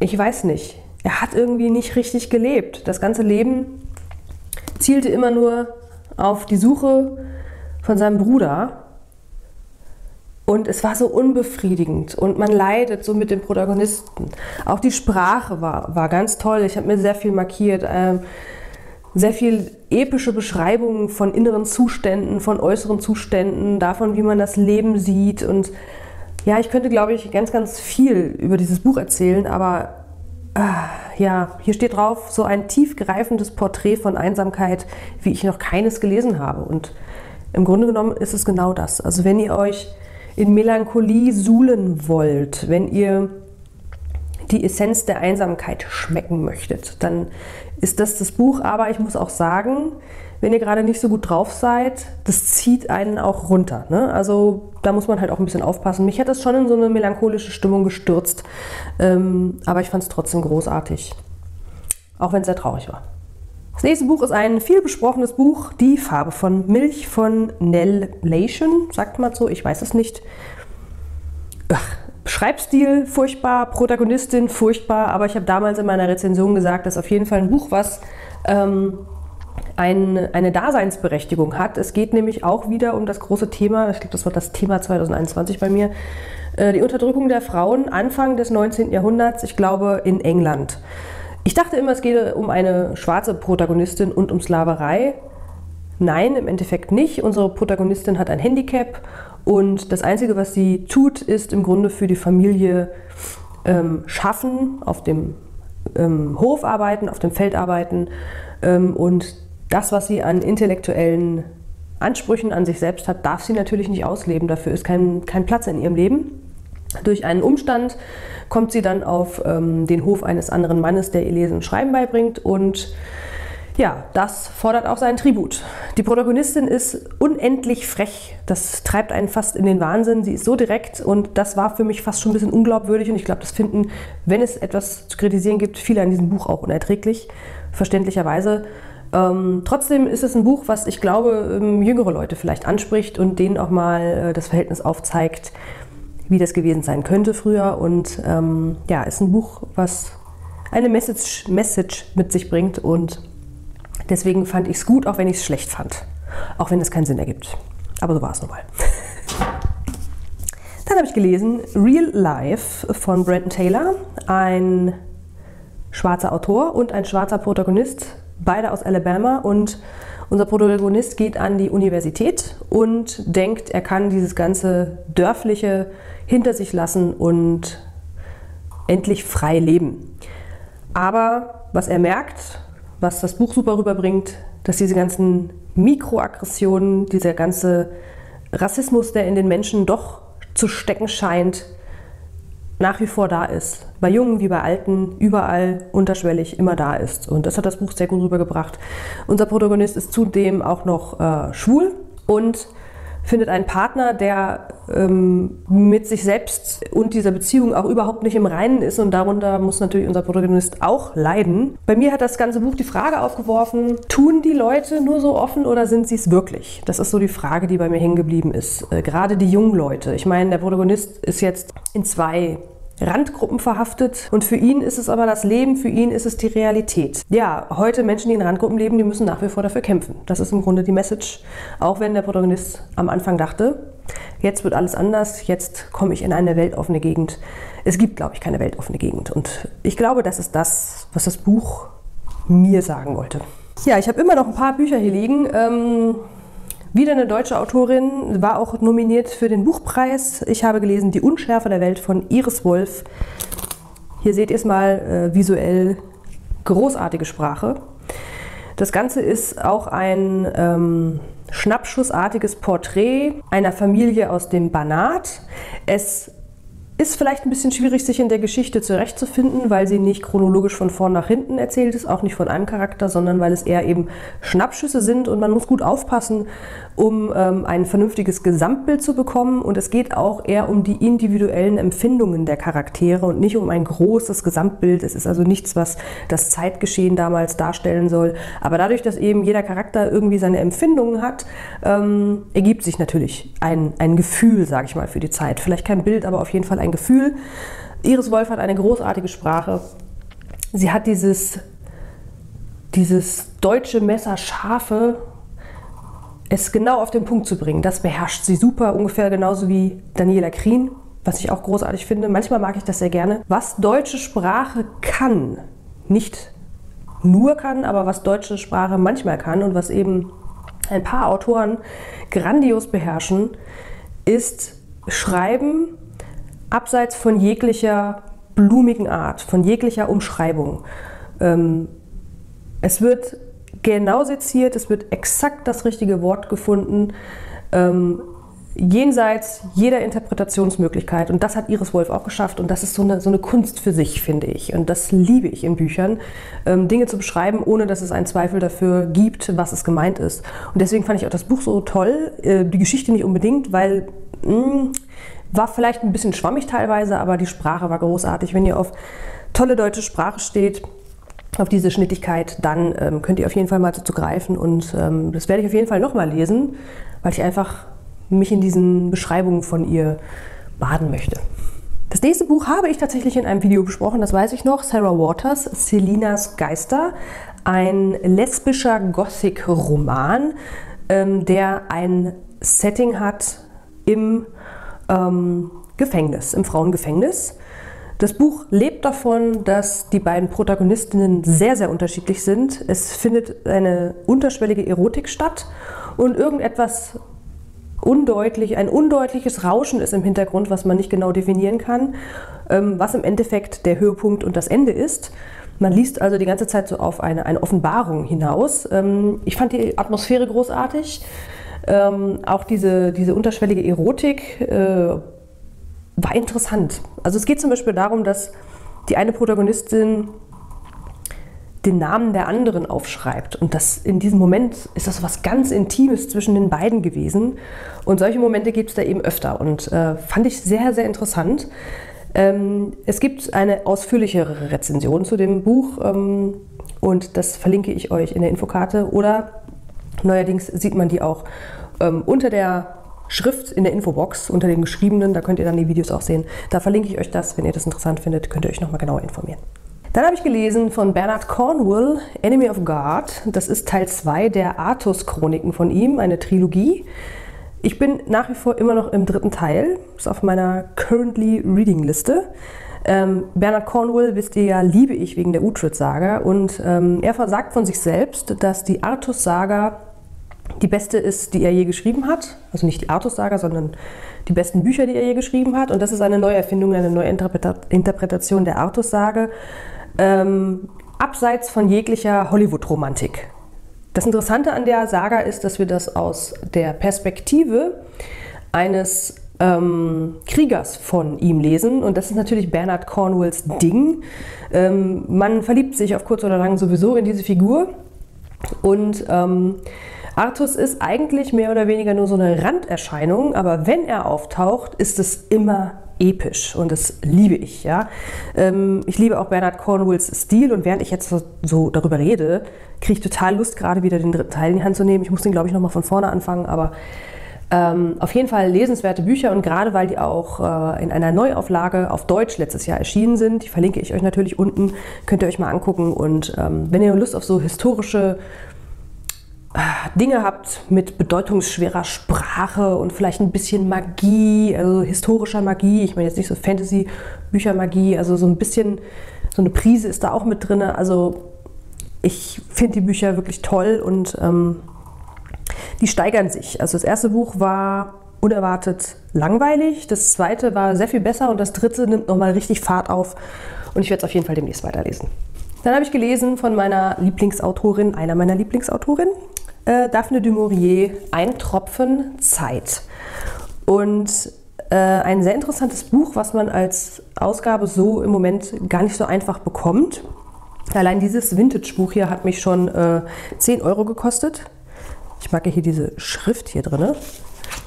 ich weiß nicht, er hat irgendwie nicht richtig gelebt. Das ganze Leben zielte immer nur auf die Suche von seinem Bruder und es war so unbefriedigend und man leidet so mit dem Protagonisten. Auch die Sprache war, war ganz toll. Ich habe mir sehr viel markiert. Ähm, sehr viel epische Beschreibungen von inneren Zuständen, von äußeren Zuständen, davon, wie man das Leben sieht. Und ja, ich könnte, glaube ich, ganz, ganz viel über dieses Buch erzählen, aber äh, ja, hier steht drauf, so ein tiefgreifendes Porträt von Einsamkeit, wie ich noch keines gelesen habe. Und im Grunde genommen ist es genau das. Also wenn ihr euch in Melancholie suhlen wollt, wenn ihr die Essenz der Einsamkeit schmecken möchtet, dann ist das das Buch. Aber ich muss auch sagen, wenn ihr gerade nicht so gut drauf seid, das zieht einen auch runter. Ne? Also da muss man halt auch ein bisschen aufpassen. Mich hat das schon in so eine melancholische Stimmung gestürzt, ähm, aber ich fand es trotzdem großartig, auch wenn es sehr traurig war. Das nächste Buch ist ein viel besprochenes Buch, Die Farbe von Milch von Nell Lation, sagt man so, ich weiß es nicht. Ach, Schreibstil furchtbar, Protagonistin furchtbar, aber ich habe damals in meiner Rezension gesagt, dass auf jeden Fall ein Buch, was ähm, ein, eine Daseinsberechtigung hat. Es geht nämlich auch wieder um das große Thema, ich glaube, das wird das Thema 2021 bei mir, äh, die Unterdrückung der Frauen Anfang des 19. Jahrhunderts, ich glaube in England. Ich dachte immer, es gehe um eine schwarze Protagonistin und um Sklaverei. Nein, im Endeffekt nicht. Unsere Protagonistin hat ein Handicap und das Einzige, was sie tut, ist im Grunde für die Familie ähm, schaffen, auf dem ähm, Hof arbeiten, auf dem Feld arbeiten. Ähm, und das, was sie an intellektuellen Ansprüchen an sich selbst hat, darf sie natürlich nicht ausleben. Dafür ist kein, kein Platz in ihrem Leben. Durch einen Umstand kommt sie dann auf ähm, den Hof eines anderen Mannes, der ihr Lesen und Schreiben beibringt und ja, das fordert auch seinen Tribut. Die Protagonistin ist unendlich frech. Das treibt einen fast in den Wahnsinn. Sie ist so direkt und das war für mich fast schon ein bisschen unglaubwürdig und ich glaube, das finden, wenn es etwas zu kritisieren gibt, viele an diesem Buch auch unerträglich, verständlicherweise. Ähm, trotzdem ist es ein Buch, was ich glaube, ähm, jüngere Leute vielleicht anspricht und denen auch mal äh, das Verhältnis aufzeigt, wie das gewesen sein könnte früher. Und ähm, ja, ist ein Buch, was eine Message, Message mit sich bringt und deswegen fand ich es gut, auch wenn ich es schlecht fand. Auch wenn es keinen Sinn ergibt. Aber so war es nun mal. Dann habe ich gelesen Real Life von Brandon Taylor, ein schwarzer Autor und ein schwarzer Protagonist, beide aus Alabama und unser Protagonist geht an die Universität und denkt, er kann dieses ganze dörfliche hinter sich lassen und endlich frei leben. Aber was er merkt, was das Buch super rüberbringt, dass diese ganzen Mikroaggressionen, dieser ganze Rassismus, der in den Menschen doch zu stecken scheint, nach wie vor da ist. Bei Jungen wie bei Alten, überall unterschwellig immer da ist. Und das hat das Buch sehr gut rübergebracht. Unser Protagonist ist zudem auch noch äh, schwul und findet einen Partner, der ähm, mit sich selbst und dieser Beziehung auch überhaupt nicht im Reinen ist und darunter muss natürlich unser Protagonist auch leiden. Bei mir hat das ganze Buch die Frage aufgeworfen, tun die Leute nur so offen oder sind sie es wirklich? Das ist so die Frage, die bei mir hängen geblieben ist. Äh, gerade die jungen Leute. Ich meine, der Protagonist ist jetzt in zwei Randgruppen verhaftet und für ihn ist es aber das Leben, für ihn ist es die Realität. Ja, heute Menschen, die in Randgruppen leben, die müssen nach wie vor dafür kämpfen. Das ist im Grunde die Message, auch wenn der Protagonist am Anfang dachte, jetzt wird alles anders, jetzt komme ich in eine weltoffene Gegend. Es gibt, glaube ich, keine weltoffene Gegend und ich glaube, das ist das, was das Buch mir sagen wollte. Ja, ich habe immer noch ein paar Bücher hier liegen. Ähm, wieder eine deutsche Autorin, war auch nominiert für den Buchpreis. Ich habe gelesen Die Unschärfe der Welt von Iris Wolf. Hier seht ihr es mal äh, visuell. Großartige Sprache. Das Ganze ist auch ein ähm, schnappschussartiges Porträt einer Familie aus dem Banat. Es ist vielleicht ein bisschen schwierig, sich in der Geschichte zurechtzufinden, weil sie nicht chronologisch von vorn nach hinten erzählt ist, auch nicht von einem Charakter, sondern weil es eher eben Schnappschüsse sind und man muss gut aufpassen, um ähm, ein vernünftiges Gesamtbild zu bekommen. Und es geht auch eher um die individuellen Empfindungen der Charaktere und nicht um ein großes Gesamtbild. Es ist also nichts, was das Zeitgeschehen damals darstellen soll. Aber dadurch, dass eben jeder Charakter irgendwie seine Empfindungen hat, ähm, ergibt sich natürlich ein, ein Gefühl, sage ich mal, für die Zeit. Vielleicht kein Bild, aber auf jeden Fall ein ein Gefühl. Iris Wolf hat eine großartige Sprache. Sie hat dieses, dieses deutsche Messer scharfe, es genau auf den Punkt zu bringen. Das beherrscht sie super, ungefähr genauso wie Daniela Krien, was ich auch großartig finde. Manchmal mag ich das sehr gerne. Was deutsche Sprache kann, nicht nur kann, aber was deutsche Sprache manchmal kann und was eben ein paar Autoren grandios beherrschen, ist Schreiben abseits von jeglicher blumigen Art, von jeglicher Umschreibung. Ähm, es wird genau seziert, es wird exakt das richtige Wort gefunden, ähm, jenseits jeder Interpretationsmöglichkeit. Und das hat Iris Wolf auch geschafft. Und das ist so eine, so eine Kunst für sich, finde ich. Und das liebe ich in Büchern, ähm, Dinge zu beschreiben, ohne dass es einen Zweifel dafür gibt, was es gemeint ist. Und deswegen fand ich auch das Buch so toll, äh, die Geschichte nicht unbedingt, weil mh, mm, war vielleicht ein bisschen schwammig teilweise, aber die Sprache war großartig. Wenn ihr auf tolle deutsche Sprache steht, auf diese Schnittigkeit, dann ähm, könnt ihr auf jeden Fall mal dazu greifen und ähm, das werde ich auf jeden Fall nochmal lesen, weil ich einfach mich in diesen Beschreibungen von ihr baden möchte. Das nächste Buch habe ich tatsächlich in einem Video besprochen, das weiß ich noch. Sarah Waters, Selinas Geister, ein lesbischer Gothic-Roman, ähm, der ein Setting hat im ähm, Gefängnis, im Frauengefängnis. Das Buch lebt davon, dass die beiden Protagonistinnen sehr, sehr unterschiedlich sind. Es findet eine unterschwellige Erotik statt und irgendetwas undeutlich, ein undeutliches Rauschen ist im Hintergrund, was man nicht genau definieren kann, ähm, was im Endeffekt der Höhepunkt und das Ende ist. Man liest also die ganze Zeit so auf eine, eine Offenbarung hinaus. Ähm, ich fand die Atmosphäre großartig. Ähm, auch diese, diese unterschwellige Erotik äh, war interessant. Also es geht zum Beispiel darum, dass die eine Protagonistin den Namen der anderen aufschreibt. Und das in diesem Moment ist das was ganz Intimes zwischen den beiden gewesen. Und solche Momente gibt es da eben öfter. Und äh, fand ich sehr, sehr interessant. Ähm, es gibt eine ausführlichere Rezension zu dem Buch ähm, und das verlinke ich euch in der Infokarte. Oder neuerdings sieht man die auch ähm, unter der Schrift in der Infobox, unter dem Geschriebenen. Da könnt ihr dann die Videos auch sehen. Da verlinke ich euch das. Wenn ihr das interessant findet, könnt ihr euch nochmal genauer informieren. Dann habe ich gelesen von Bernard Cornwell, Enemy of God. Das ist Teil 2 der Artus-Chroniken von ihm, eine Trilogie. Ich bin nach wie vor immer noch im dritten Teil, ist auf meiner Currently Reading Liste. Ähm, Bernard Cornwell, wisst ihr ja, liebe ich wegen der Uhtred-Saga und ähm, er versagt von sich selbst, dass die Artus-Saga die beste ist, die er je geschrieben hat. Also nicht die Artus-Saga, sondern die besten Bücher, die er je geschrieben hat. Und das ist eine Neuerfindung, eine neue Interpretation der Artus-Sage ähm, abseits von jeglicher Hollywood-Romantik. Das Interessante an der Saga ist, dass wir das aus der Perspektive eines ähm, Kriegers von ihm lesen. Und das ist natürlich Bernard Cornwells Ding. Ähm, man verliebt sich auf kurz oder lang sowieso in diese Figur. Und ähm, Artus ist eigentlich mehr oder weniger nur so eine Randerscheinung, aber wenn er auftaucht, ist es immer episch und das liebe ich. Ja? Ähm, ich liebe auch Bernard Cornwells Stil und während ich jetzt so, darüber rede, kriege ich total Lust, gerade wieder den dritten Teil in die Hand zu nehmen. Ich muss den, glaube ich, nochmal von vorne anfangen, aber ähm, auf jeden Fall lesenswerte Bücher und gerade weil die auch äh, in einer Neuauflage auf Deutsch letztes Jahr erschienen sind, die verlinke ich euch natürlich unten, könnt ihr euch mal angucken und ähm, wenn ihr Lust auf so historische Dinge habt mit bedeutungsschwerer Sprache und vielleicht ein bisschen Magie, also historischer Magie, ich meine jetzt nicht so Fantasy-Büchermagie, also so ein bisschen, so eine Prise ist da auch mit drin. Also ich finde die Bücher wirklich toll und ähm, die steigern sich. Also das erste Buch war unerwartet langweilig, das zweite war sehr viel besser und das dritte nimmt nochmal richtig Fahrt auf und ich werde es auf jeden Fall demnächst weiterlesen. Dann habe ich gelesen von meiner Lieblingsautorin, einer meiner Lieblingsautorinnen, äh, Daphne du Maurier, Ein Tropfen Zeit. Und äh, ein sehr interessantes Buch, was man als Ausgabe so im Moment gar nicht so einfach bekommt. Allein dieses Vintage-Buch hier hat mich schon äh, 10 Euro gekostet. Ich mag ja hier diese Schrift hier drin.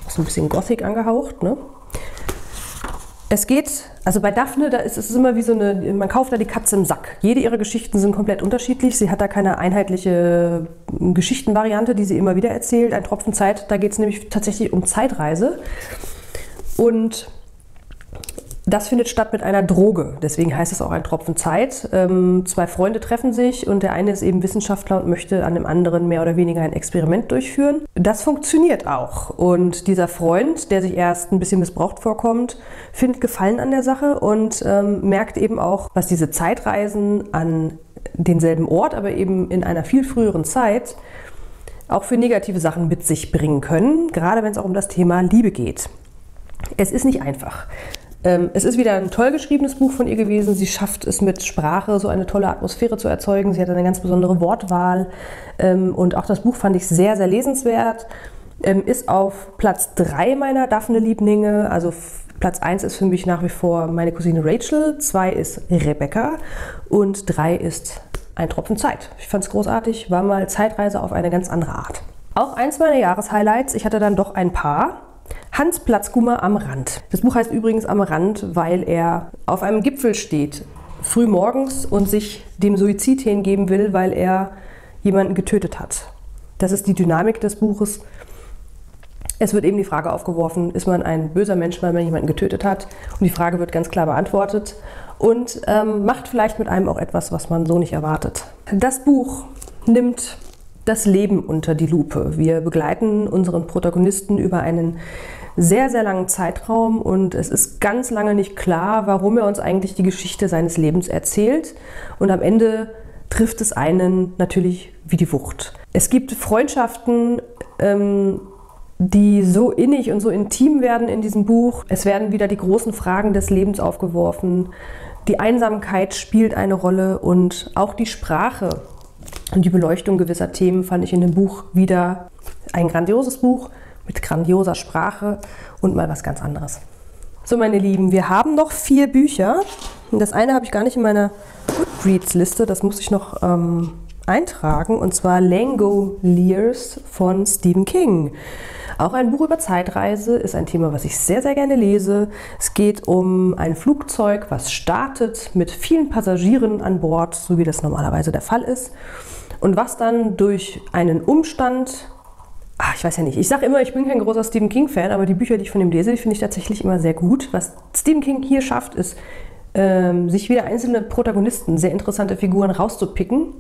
Ist ein bisschen Gothic angehaucht. Ne? Es geht, also bei Daphne, da ist es immer wie so eine, man kauft da die Katze im Sack. Jede ihrer Geschichten sind komplett unterschiedlich. Sie hat da keine einheitliche Geschichtenvariante, die sie immer wieder erzählt. Ein Tropfen Zeit, da geht es nämlich tatsächlich um Zeitreise. Und das findet statt mit einer Droge, deswegen heißt es auch ein Tropfen Zeit. Ähm, zwei Freunde treffen sich und der eine ist eben Wissenschaftler und möchte an dem anderen mehr oder weniger ein Experiment durchführen. Das funktioniert auch und dieser Freund, der sich erst ein bisschen missbraucht vorkommt, findet Gefallen an der Sache und ähm, merkt eben auch, was diese Zeitreisen an denselben Ort, aber eben in einer viel früheren Zeit auch für negative Sachen mit sich bringen können, gerade wenn es auch um das Thema Liebe geht. Es ist nicht einfach. Ähm, es ist wieder ein toll geschriebenes Buch von ihr gewesen. Sie schafft es mit Sprache, so eine tolle Atmosphäre zu erzeugen. Sie hat eine ganz besondere Wortwahl. Ähm, und auch das Buch fand ich sehr, sehr lesenswert. Ähm, ist auf Platz 3 meiner Daphne-Lieblinge. Also Platz 1 ist für mich nach wie vor meine Cousine Rachel, 2 ist Rebecca und 3 ist ein Tropfen Zeit. Ich fand es großartig, war mal Zeitreise auf eine ganz andere Art. Auch eins meiner Jahreshighlights, ich hatte dann doch ein paar. Hans Platzgummer am Rand. Das Buch heißt übrigens am Rand, weil er auf einem Gipfel steht, früh morgens und sich dem Suizid hingeben will, weil er jemanden getötet hat. Das ist die Dynamik des Buches. Es wird eben die Frage aufgeworfen, ist man ein böser Mensch, weil man jemanden getötet hat? Und die Frage wird ganz klar beantwortet und ähm, macht vielleicht mit einem auch etwas, was man so nicht erwartet. Das Buch nimmt das Leben unter die Lupe. Wir begleiten unseren Protagonisten über einen sehr, sehr langen Zeitraum und es ist ganz lange nicht klar, warum er uns eigentlich die Geschichte seines Lebens erzählt. Und am Ende trifft es einen natürlich wie die Wucht. Es gibt Freundschaften, ähm, die so innig und so intim werden in diesem Buch. Es werden wieder die großen Fragen des Lebens aufgeworfen Die Einsamkeit spielt eine Rolle und auch die Sprache und die Beleuchtung gewisser Themen fand ich in dem Buch wieder ein grandioses Buch mit grandioser Sprache und mal was ganz anderes. So, meine Lieben, wir haben noch vier Bücher. Das eine habe ich gar nicht in meiner Goodreads-Liste, das muss ich noch ähm, eintragen, und zwar Langoliers von Stephen King. Auch ein Buch über Zeitreise ist ein Thema, was ich sehr, sehr gerne lese. Es geht um ein Flugzeug, was startet mit vielen Passagieren an Bord, so wie das normalerweise der Fall ist. Und was dann durch einen Umstand, ach, ich weiß ja nicht, ich sage immer, ich bin kein großer Stephen King-Fan, aber die Bücher, die ich von ihm lese, die finde ich tatsächlich immer sehr gut. Was Stephen King hier schafft, ist, ähm, sich wieder einzelne Protagonisten, sehr interessante Figuren rauszupicken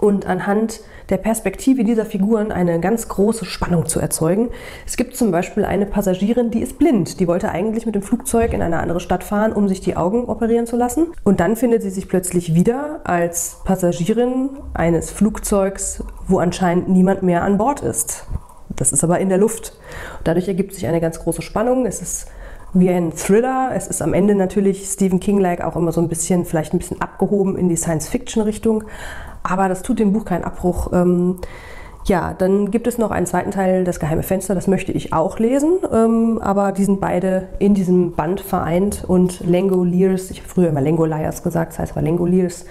und anhand der Perspektive dieser Figuren eine ganz große Spannung zu erzeugen. Es gibt zum Beispiel eine Passagierin, die ist blind. Die wollte eigentlich mit dem Flugzeug in eine andere Stadt fahren, um sich die Augen operieren zu lassen. Und dann findet sie sich plötzlich wieder als Passagierin eines Flugzeugs, wo anscheinend niemand mehr an Bord ist. Das ist aber in der Luft. Dadurch ergibt sich eine ganz große Spannung. Es ist wie ein Thriller. Es ist am Ende natürlich Stephen King-like auch immer so ein bisschen, vielleicht ein bisschen abgehoben in die Science-Fiction-Richtung. Aber das tut dem Buch keinen Abbruch. Ähm, ja, dann gibt es noch einen zweiten Teil, Das geheime Fenster, das möchte ich auch lesen, ähm, aber die sind beide in diesem Band vereint und Langoliers, ich habe früher immer Langoliers gesagt, das heißt aber Langoliers,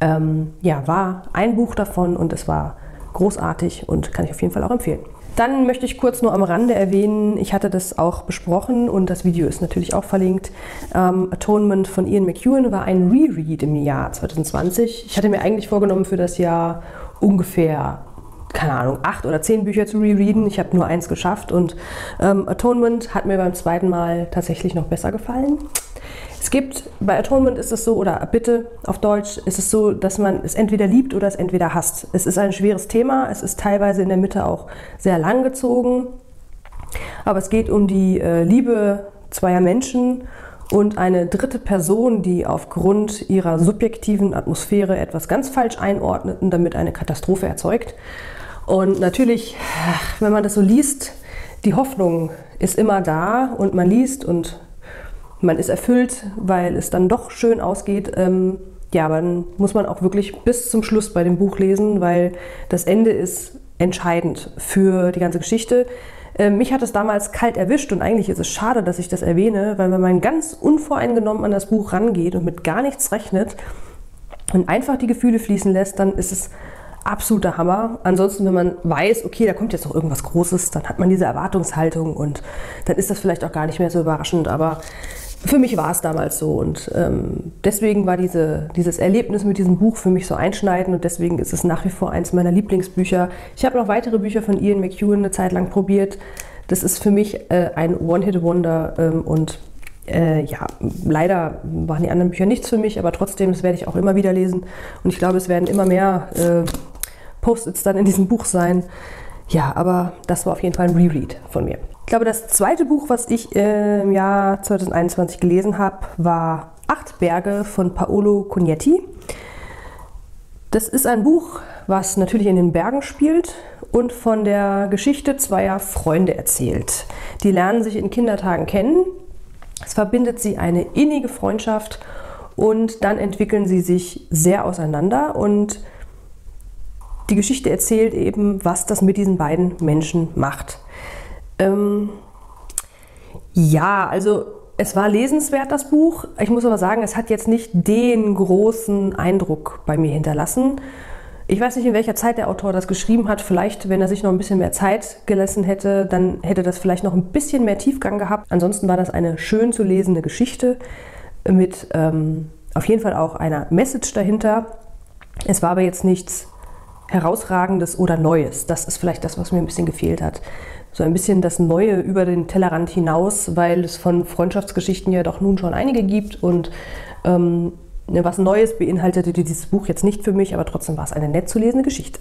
ähm, ja, war ein Buch davon und es war großartig und kann ich auf jeden Fall auch empfehlen. Dann möchte ich kurz nur am Rande erwähnen, ich hatte das auch besprochen und das Video ist natürlich auch verlinkt. Ähm, Atonement von Ian McEwan war ein Reread im Jahr 2020. Ich hatte mir eigentlich vorgenommen, für das Jahr ungefähr keine Ahnung, acht oder zehn Bücher zu rereaden. Ich habe nur eins geschafft und ähm, Atonement hat mir beim zweiten Mal tatsächlich noch besser gefallen. Es gibt, bei Atonement ist es so, oder bitte auf Deutsch, ist es so, dass man es entweder liebt oder es entweder hasst. Es ist ein schweres Thema, es ist teilweise in der Mitte auch sehr lang gezogen, aber es geht um die äh, Liebe zweier Menschen und eine dritte Person, die aufgrund ihrer subjektiven Atmosphäre etwas ganz falsch einordnet und damit eine Katastrophe erzeugt. Und natürlich, wenn man das so liest, die Hoffnung ist immer da und man liest und man ist erfüllt, weil es dann doch schön ausgeht. Ähm, ja, aber dann muss man auch wirklich bis zum Schluss bei dem Buch lesen, weil das Ende ist entscheidend für die ganze Geschichte. Ähm, mich hat es damals kalt erwischt und eigentlich ist es schade, dass ich das erwähne, weil wenn man ganz unvoreingenommen an das Buch rangeht und mit gar nichts rechnet und einfach die Gefühle fließen lässt, dann ist es absoluter Hammer. Ansonsten, wenn man weiß, okay, da kommt jetzt noch irgendwas Großes, dann hat man diese Erwartungshaltung und dann ist das vielleicht auch gar nicht mehr so überraschend. Aber für mich war es damals so und ähm, deswegen war diese, dieses Erlebnis mit diesem Buch für mich so einschneidend und deswegen ist es nach wie vor eins meiner Lieblingsbücher. Ich habe noch weitere Bücher von Ian McEwan eine Zeit lang probiert. Das ist für mich äh, ein One-Hit-Wonder ähm, und äh, ja, leider waren die anderen Bücher nichts für mich, aber trotzdem, das werde ich auch immer wieder lesen und ich glaube, es werden immer mehr äh, Post-its dann in diesem Buch sein. Ja, aber das war auf jeden Fall ein Reread von mir. Ich glaube, das zweite Buch, was ich im Jahr 2021 gelesen habe, war Acht Berge von Paolo Cognetti. Das ist ein Buch, was natürlich in den Bergen spielt und von der Geschichte zweier Freunde erzählt. Die lernen sich in Kindertagen kennen. Es verbindet sie eine innige Freundschaft und dann entwickeln sie sich sehr auseinander und die Geschichte erzählt eben, was das mit diesen beiden Menschen macht. Ähm, ja, also es war lesenswert, das Buch. Ich muss aber sagen, es hat jetzt nicht den großen Eindruck bei mir hinterlassen. Ich weiß nicht, in welcher Zeit der Autor das geschrieben hat. Vielleicht, wenn er sich noch ein bisschen mehr Zeit gelassen hätte, dann hätte das vielleicht noch ein bisschen mehr Tiefgang gehabt. Ansonsten war das eine schön zu lesende Geschichte mit ähm, auf jeden Fall auch einer Message dahinter. Es war aber jetzt nichts Herausragendes oder Neues. Das ist vielleicht das, was mir ein bisschen gefehlt hat so ein bisschen das Neue über den Tellerrand hinaus, weil es von Freundschaftsgeschichten ja doch nun schon einige gibt und ähm, ne, was Neues beinhaltete dieses Buch jetzt nicht für mich, aber trotzdem war es eine nett zu lesende Geschichte.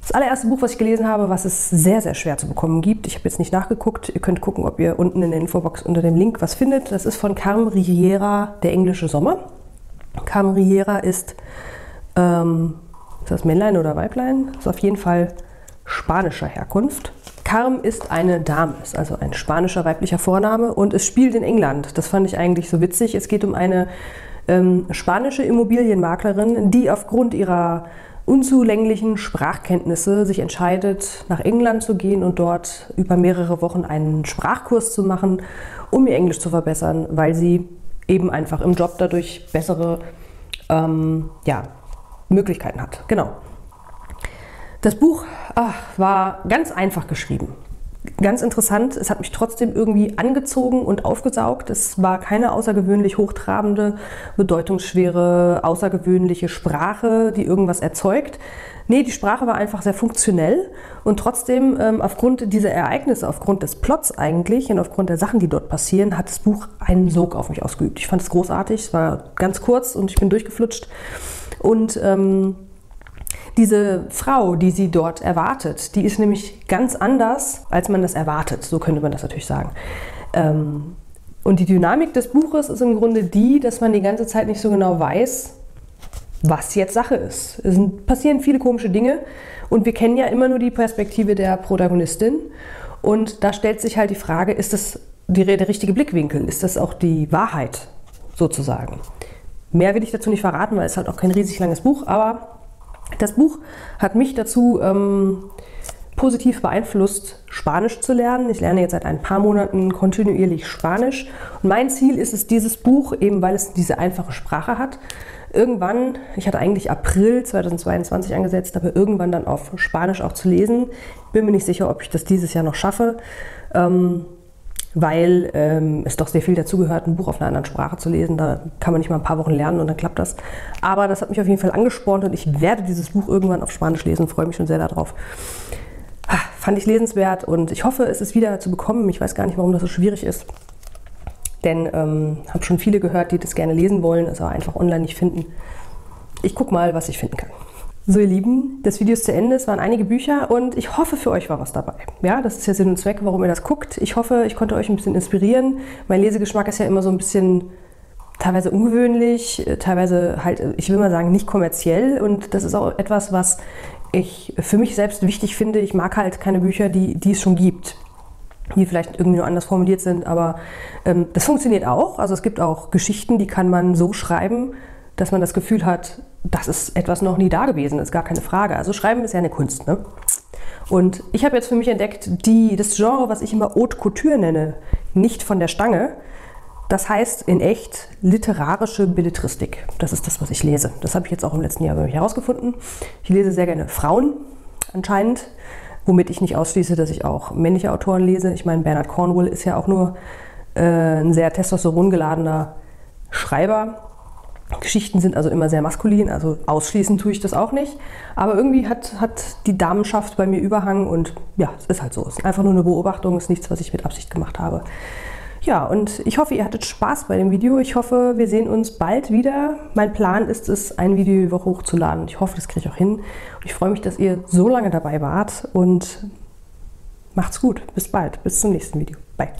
Das allererste Buch, was ich gelesen habe, was es sehr, sehr schwer zu bekommen gibt, ich habe jetzt nicht nachgeguckt, ihr könnt gucken, ob ihr unten in der Infobox unter dem Link was findet. Das ist von Carmen Riera, Der englische Sommer. Carmen Riera ist, ähm, ist das Männlein oder Weiblein? Ist auf jeden Fall spanischer Herkunft. Carm ist eine Dame, ist also ein spanischer weiblicher Vorname und es spielt in England. Das fand ich eigentlich so witzig. Es geht um eine ähm, spanische Immobilienmaklerin, die aufgrund ihrer unzulänglichen Sprachkenntnisse sich entscheidet, nach England zu gehen und dort über mehrere Wochen einen Sprachkurs zu machen, um ihr Englisch zu verbessern, weil sie eben einfach im Job dadurch bessere ähm, ja, Möglichkeiten hat. Genau. Das Buch ach, war ganz einfach geschrieben ganz interessant. Es hat mich trotzdem irgendwie angezogen und aufgesaugt. Es war keine außergewöhnlich hochtrabende, bedeutungsschwere, außergewöhnliche Sprache, die irgendwas erzeugt. Nee, die Sprache war einfach sehr funktionell und trotzdem ähm, aufgrund dieser Ereignisse, aufgrund des Plots eigentlich und aufgrund der Sachen, die dort passieren, hat das Buch einen Sog auf mich ausgeübt. Ich fand es großartig, es war ganz kurz und ich bin durchgeflutscht. Und ähm, diese Frau, die sie dort erwartet, die ist nämlich ganz anders, als man das erwartet. So könnte man das natürlich sagen. Ähm, und die Dynamik des Buches ist im Grunde die, dass man die ganze Zeit nicht so genau weiß, was jetzt Sache ist. Es passieren viele komische Dinge und wir kennen ja immer nur die Perspektive der Protagonistin. Und da stellt sich halt die Frage, ist das die, der richtige Blickwinkel? Ist das auch die Wahrheit sozusagen? Mehr will ich dazu nicht verraten, weil es halt auch kein riesig langes Buch, aber das Buch hat mich dazu ähm, positiv beeinflusst, Spanisch zu lernen. Ich lerne jetzt seit ein paar Monaten kontinuierlich Spanisch. Und mein Ziel ist es, dieses Buch, eben weil es diese einfache Sprache hat, irgendwann, ich hatte eigentlich April 2022 angesetzt, aber irgendwann dann auf Spanisch auch zu lesen. Bin mir nicht sicher, ob ich das dieses Jahr noch schaffe. Ähm, weil ähm, es doch sehr viel dazugehört, ein Buch auf einer anderen Sprache zu lesen. Da kann man nicht mal ein paar Wochen lernen und dann klappt das. Aber das hat mich auf jeden Fall angespornt und ich werde dieses Buch irgendwann auf Spanisch lesen, freue mich schon sehr darauf. Ah, fand ich lesenswert und ich hoffe, es ist wieder zu bekommen. Ich weiß gar nicht, warum das so schwierig ist. Denn ähm, habe schon viele gehört, die das gerne lesen wollen, es aber einfach online nicht finden. Ich gucke mal, was ich finden kann. So ihr Lieben, das Video ist zu Ende, es waren einige Bücher und ich hoffe, für euch war was dabei. Ja, das ist ja Sinn und Zweck, warum ihr das guckt. Ich hoffe, ich konnte euch ein bisschen inspirieren. Mein Lesegeschmack ist ja immer so ein bisschen teilweise ungewöhnlich, teilweise halt, ich will mal sagen, nicht kommerziell und das ist auch etwas, was ich für mich selbst wichtig finde. Ich mag halt keine Bücher, die, die es schon gibt die vielleicht irgendwie nur anders formuliert sind, aber ähm, das funktioniert auch. Also es gibt auch Geschichten, die kann man so schreiben, dass man das Gefühl hat, das ist etwas noch nie da gewesen, ist gar keine Frage. Also Schreiben ist ja eine Kunst. Ne? Und ich habe jetzt für mich entdeckt, die, das Genre, was ich immer Haute Couture nenne, nicht von der Stange. Das heißt in echt literarische Belletristik. Das ist das, was ich lese. Das habe ich jetzt auch im letzten Jahr herausgefunden. Ich lese sehr gerne Frauen anscheinend, womit ich nicht ausschließe, dass ich auch männliche Autoren lese. Ich meine, Bernard Cornwell ist ja auch nur äh, ein sehr testosterongeladener Schreiber Geschichten sind also immer sehr maskulin, also ausschließend tue ich das auch nicht. Aber irgendwie hat, hat die Damenschaft bei mir Überhang und ja, es ist halt so. Es ist einfach nur eine Beobachtung, es ist nichts, was ich mit Absicht gemacht habe. Ja, und ich hoffe, ihr hattet Spaß bei dem Video. Ich hoffe, wir sehen uns bald wieder. Mein Plan ist es, ein Video die Woche hochzuladen. Ich hoffe, das kriege ich auch hin. Ich freue mich, dass ihr so lange dabei wart und macht's gut. Bis bald. Bis zum nächsten Video. Bye.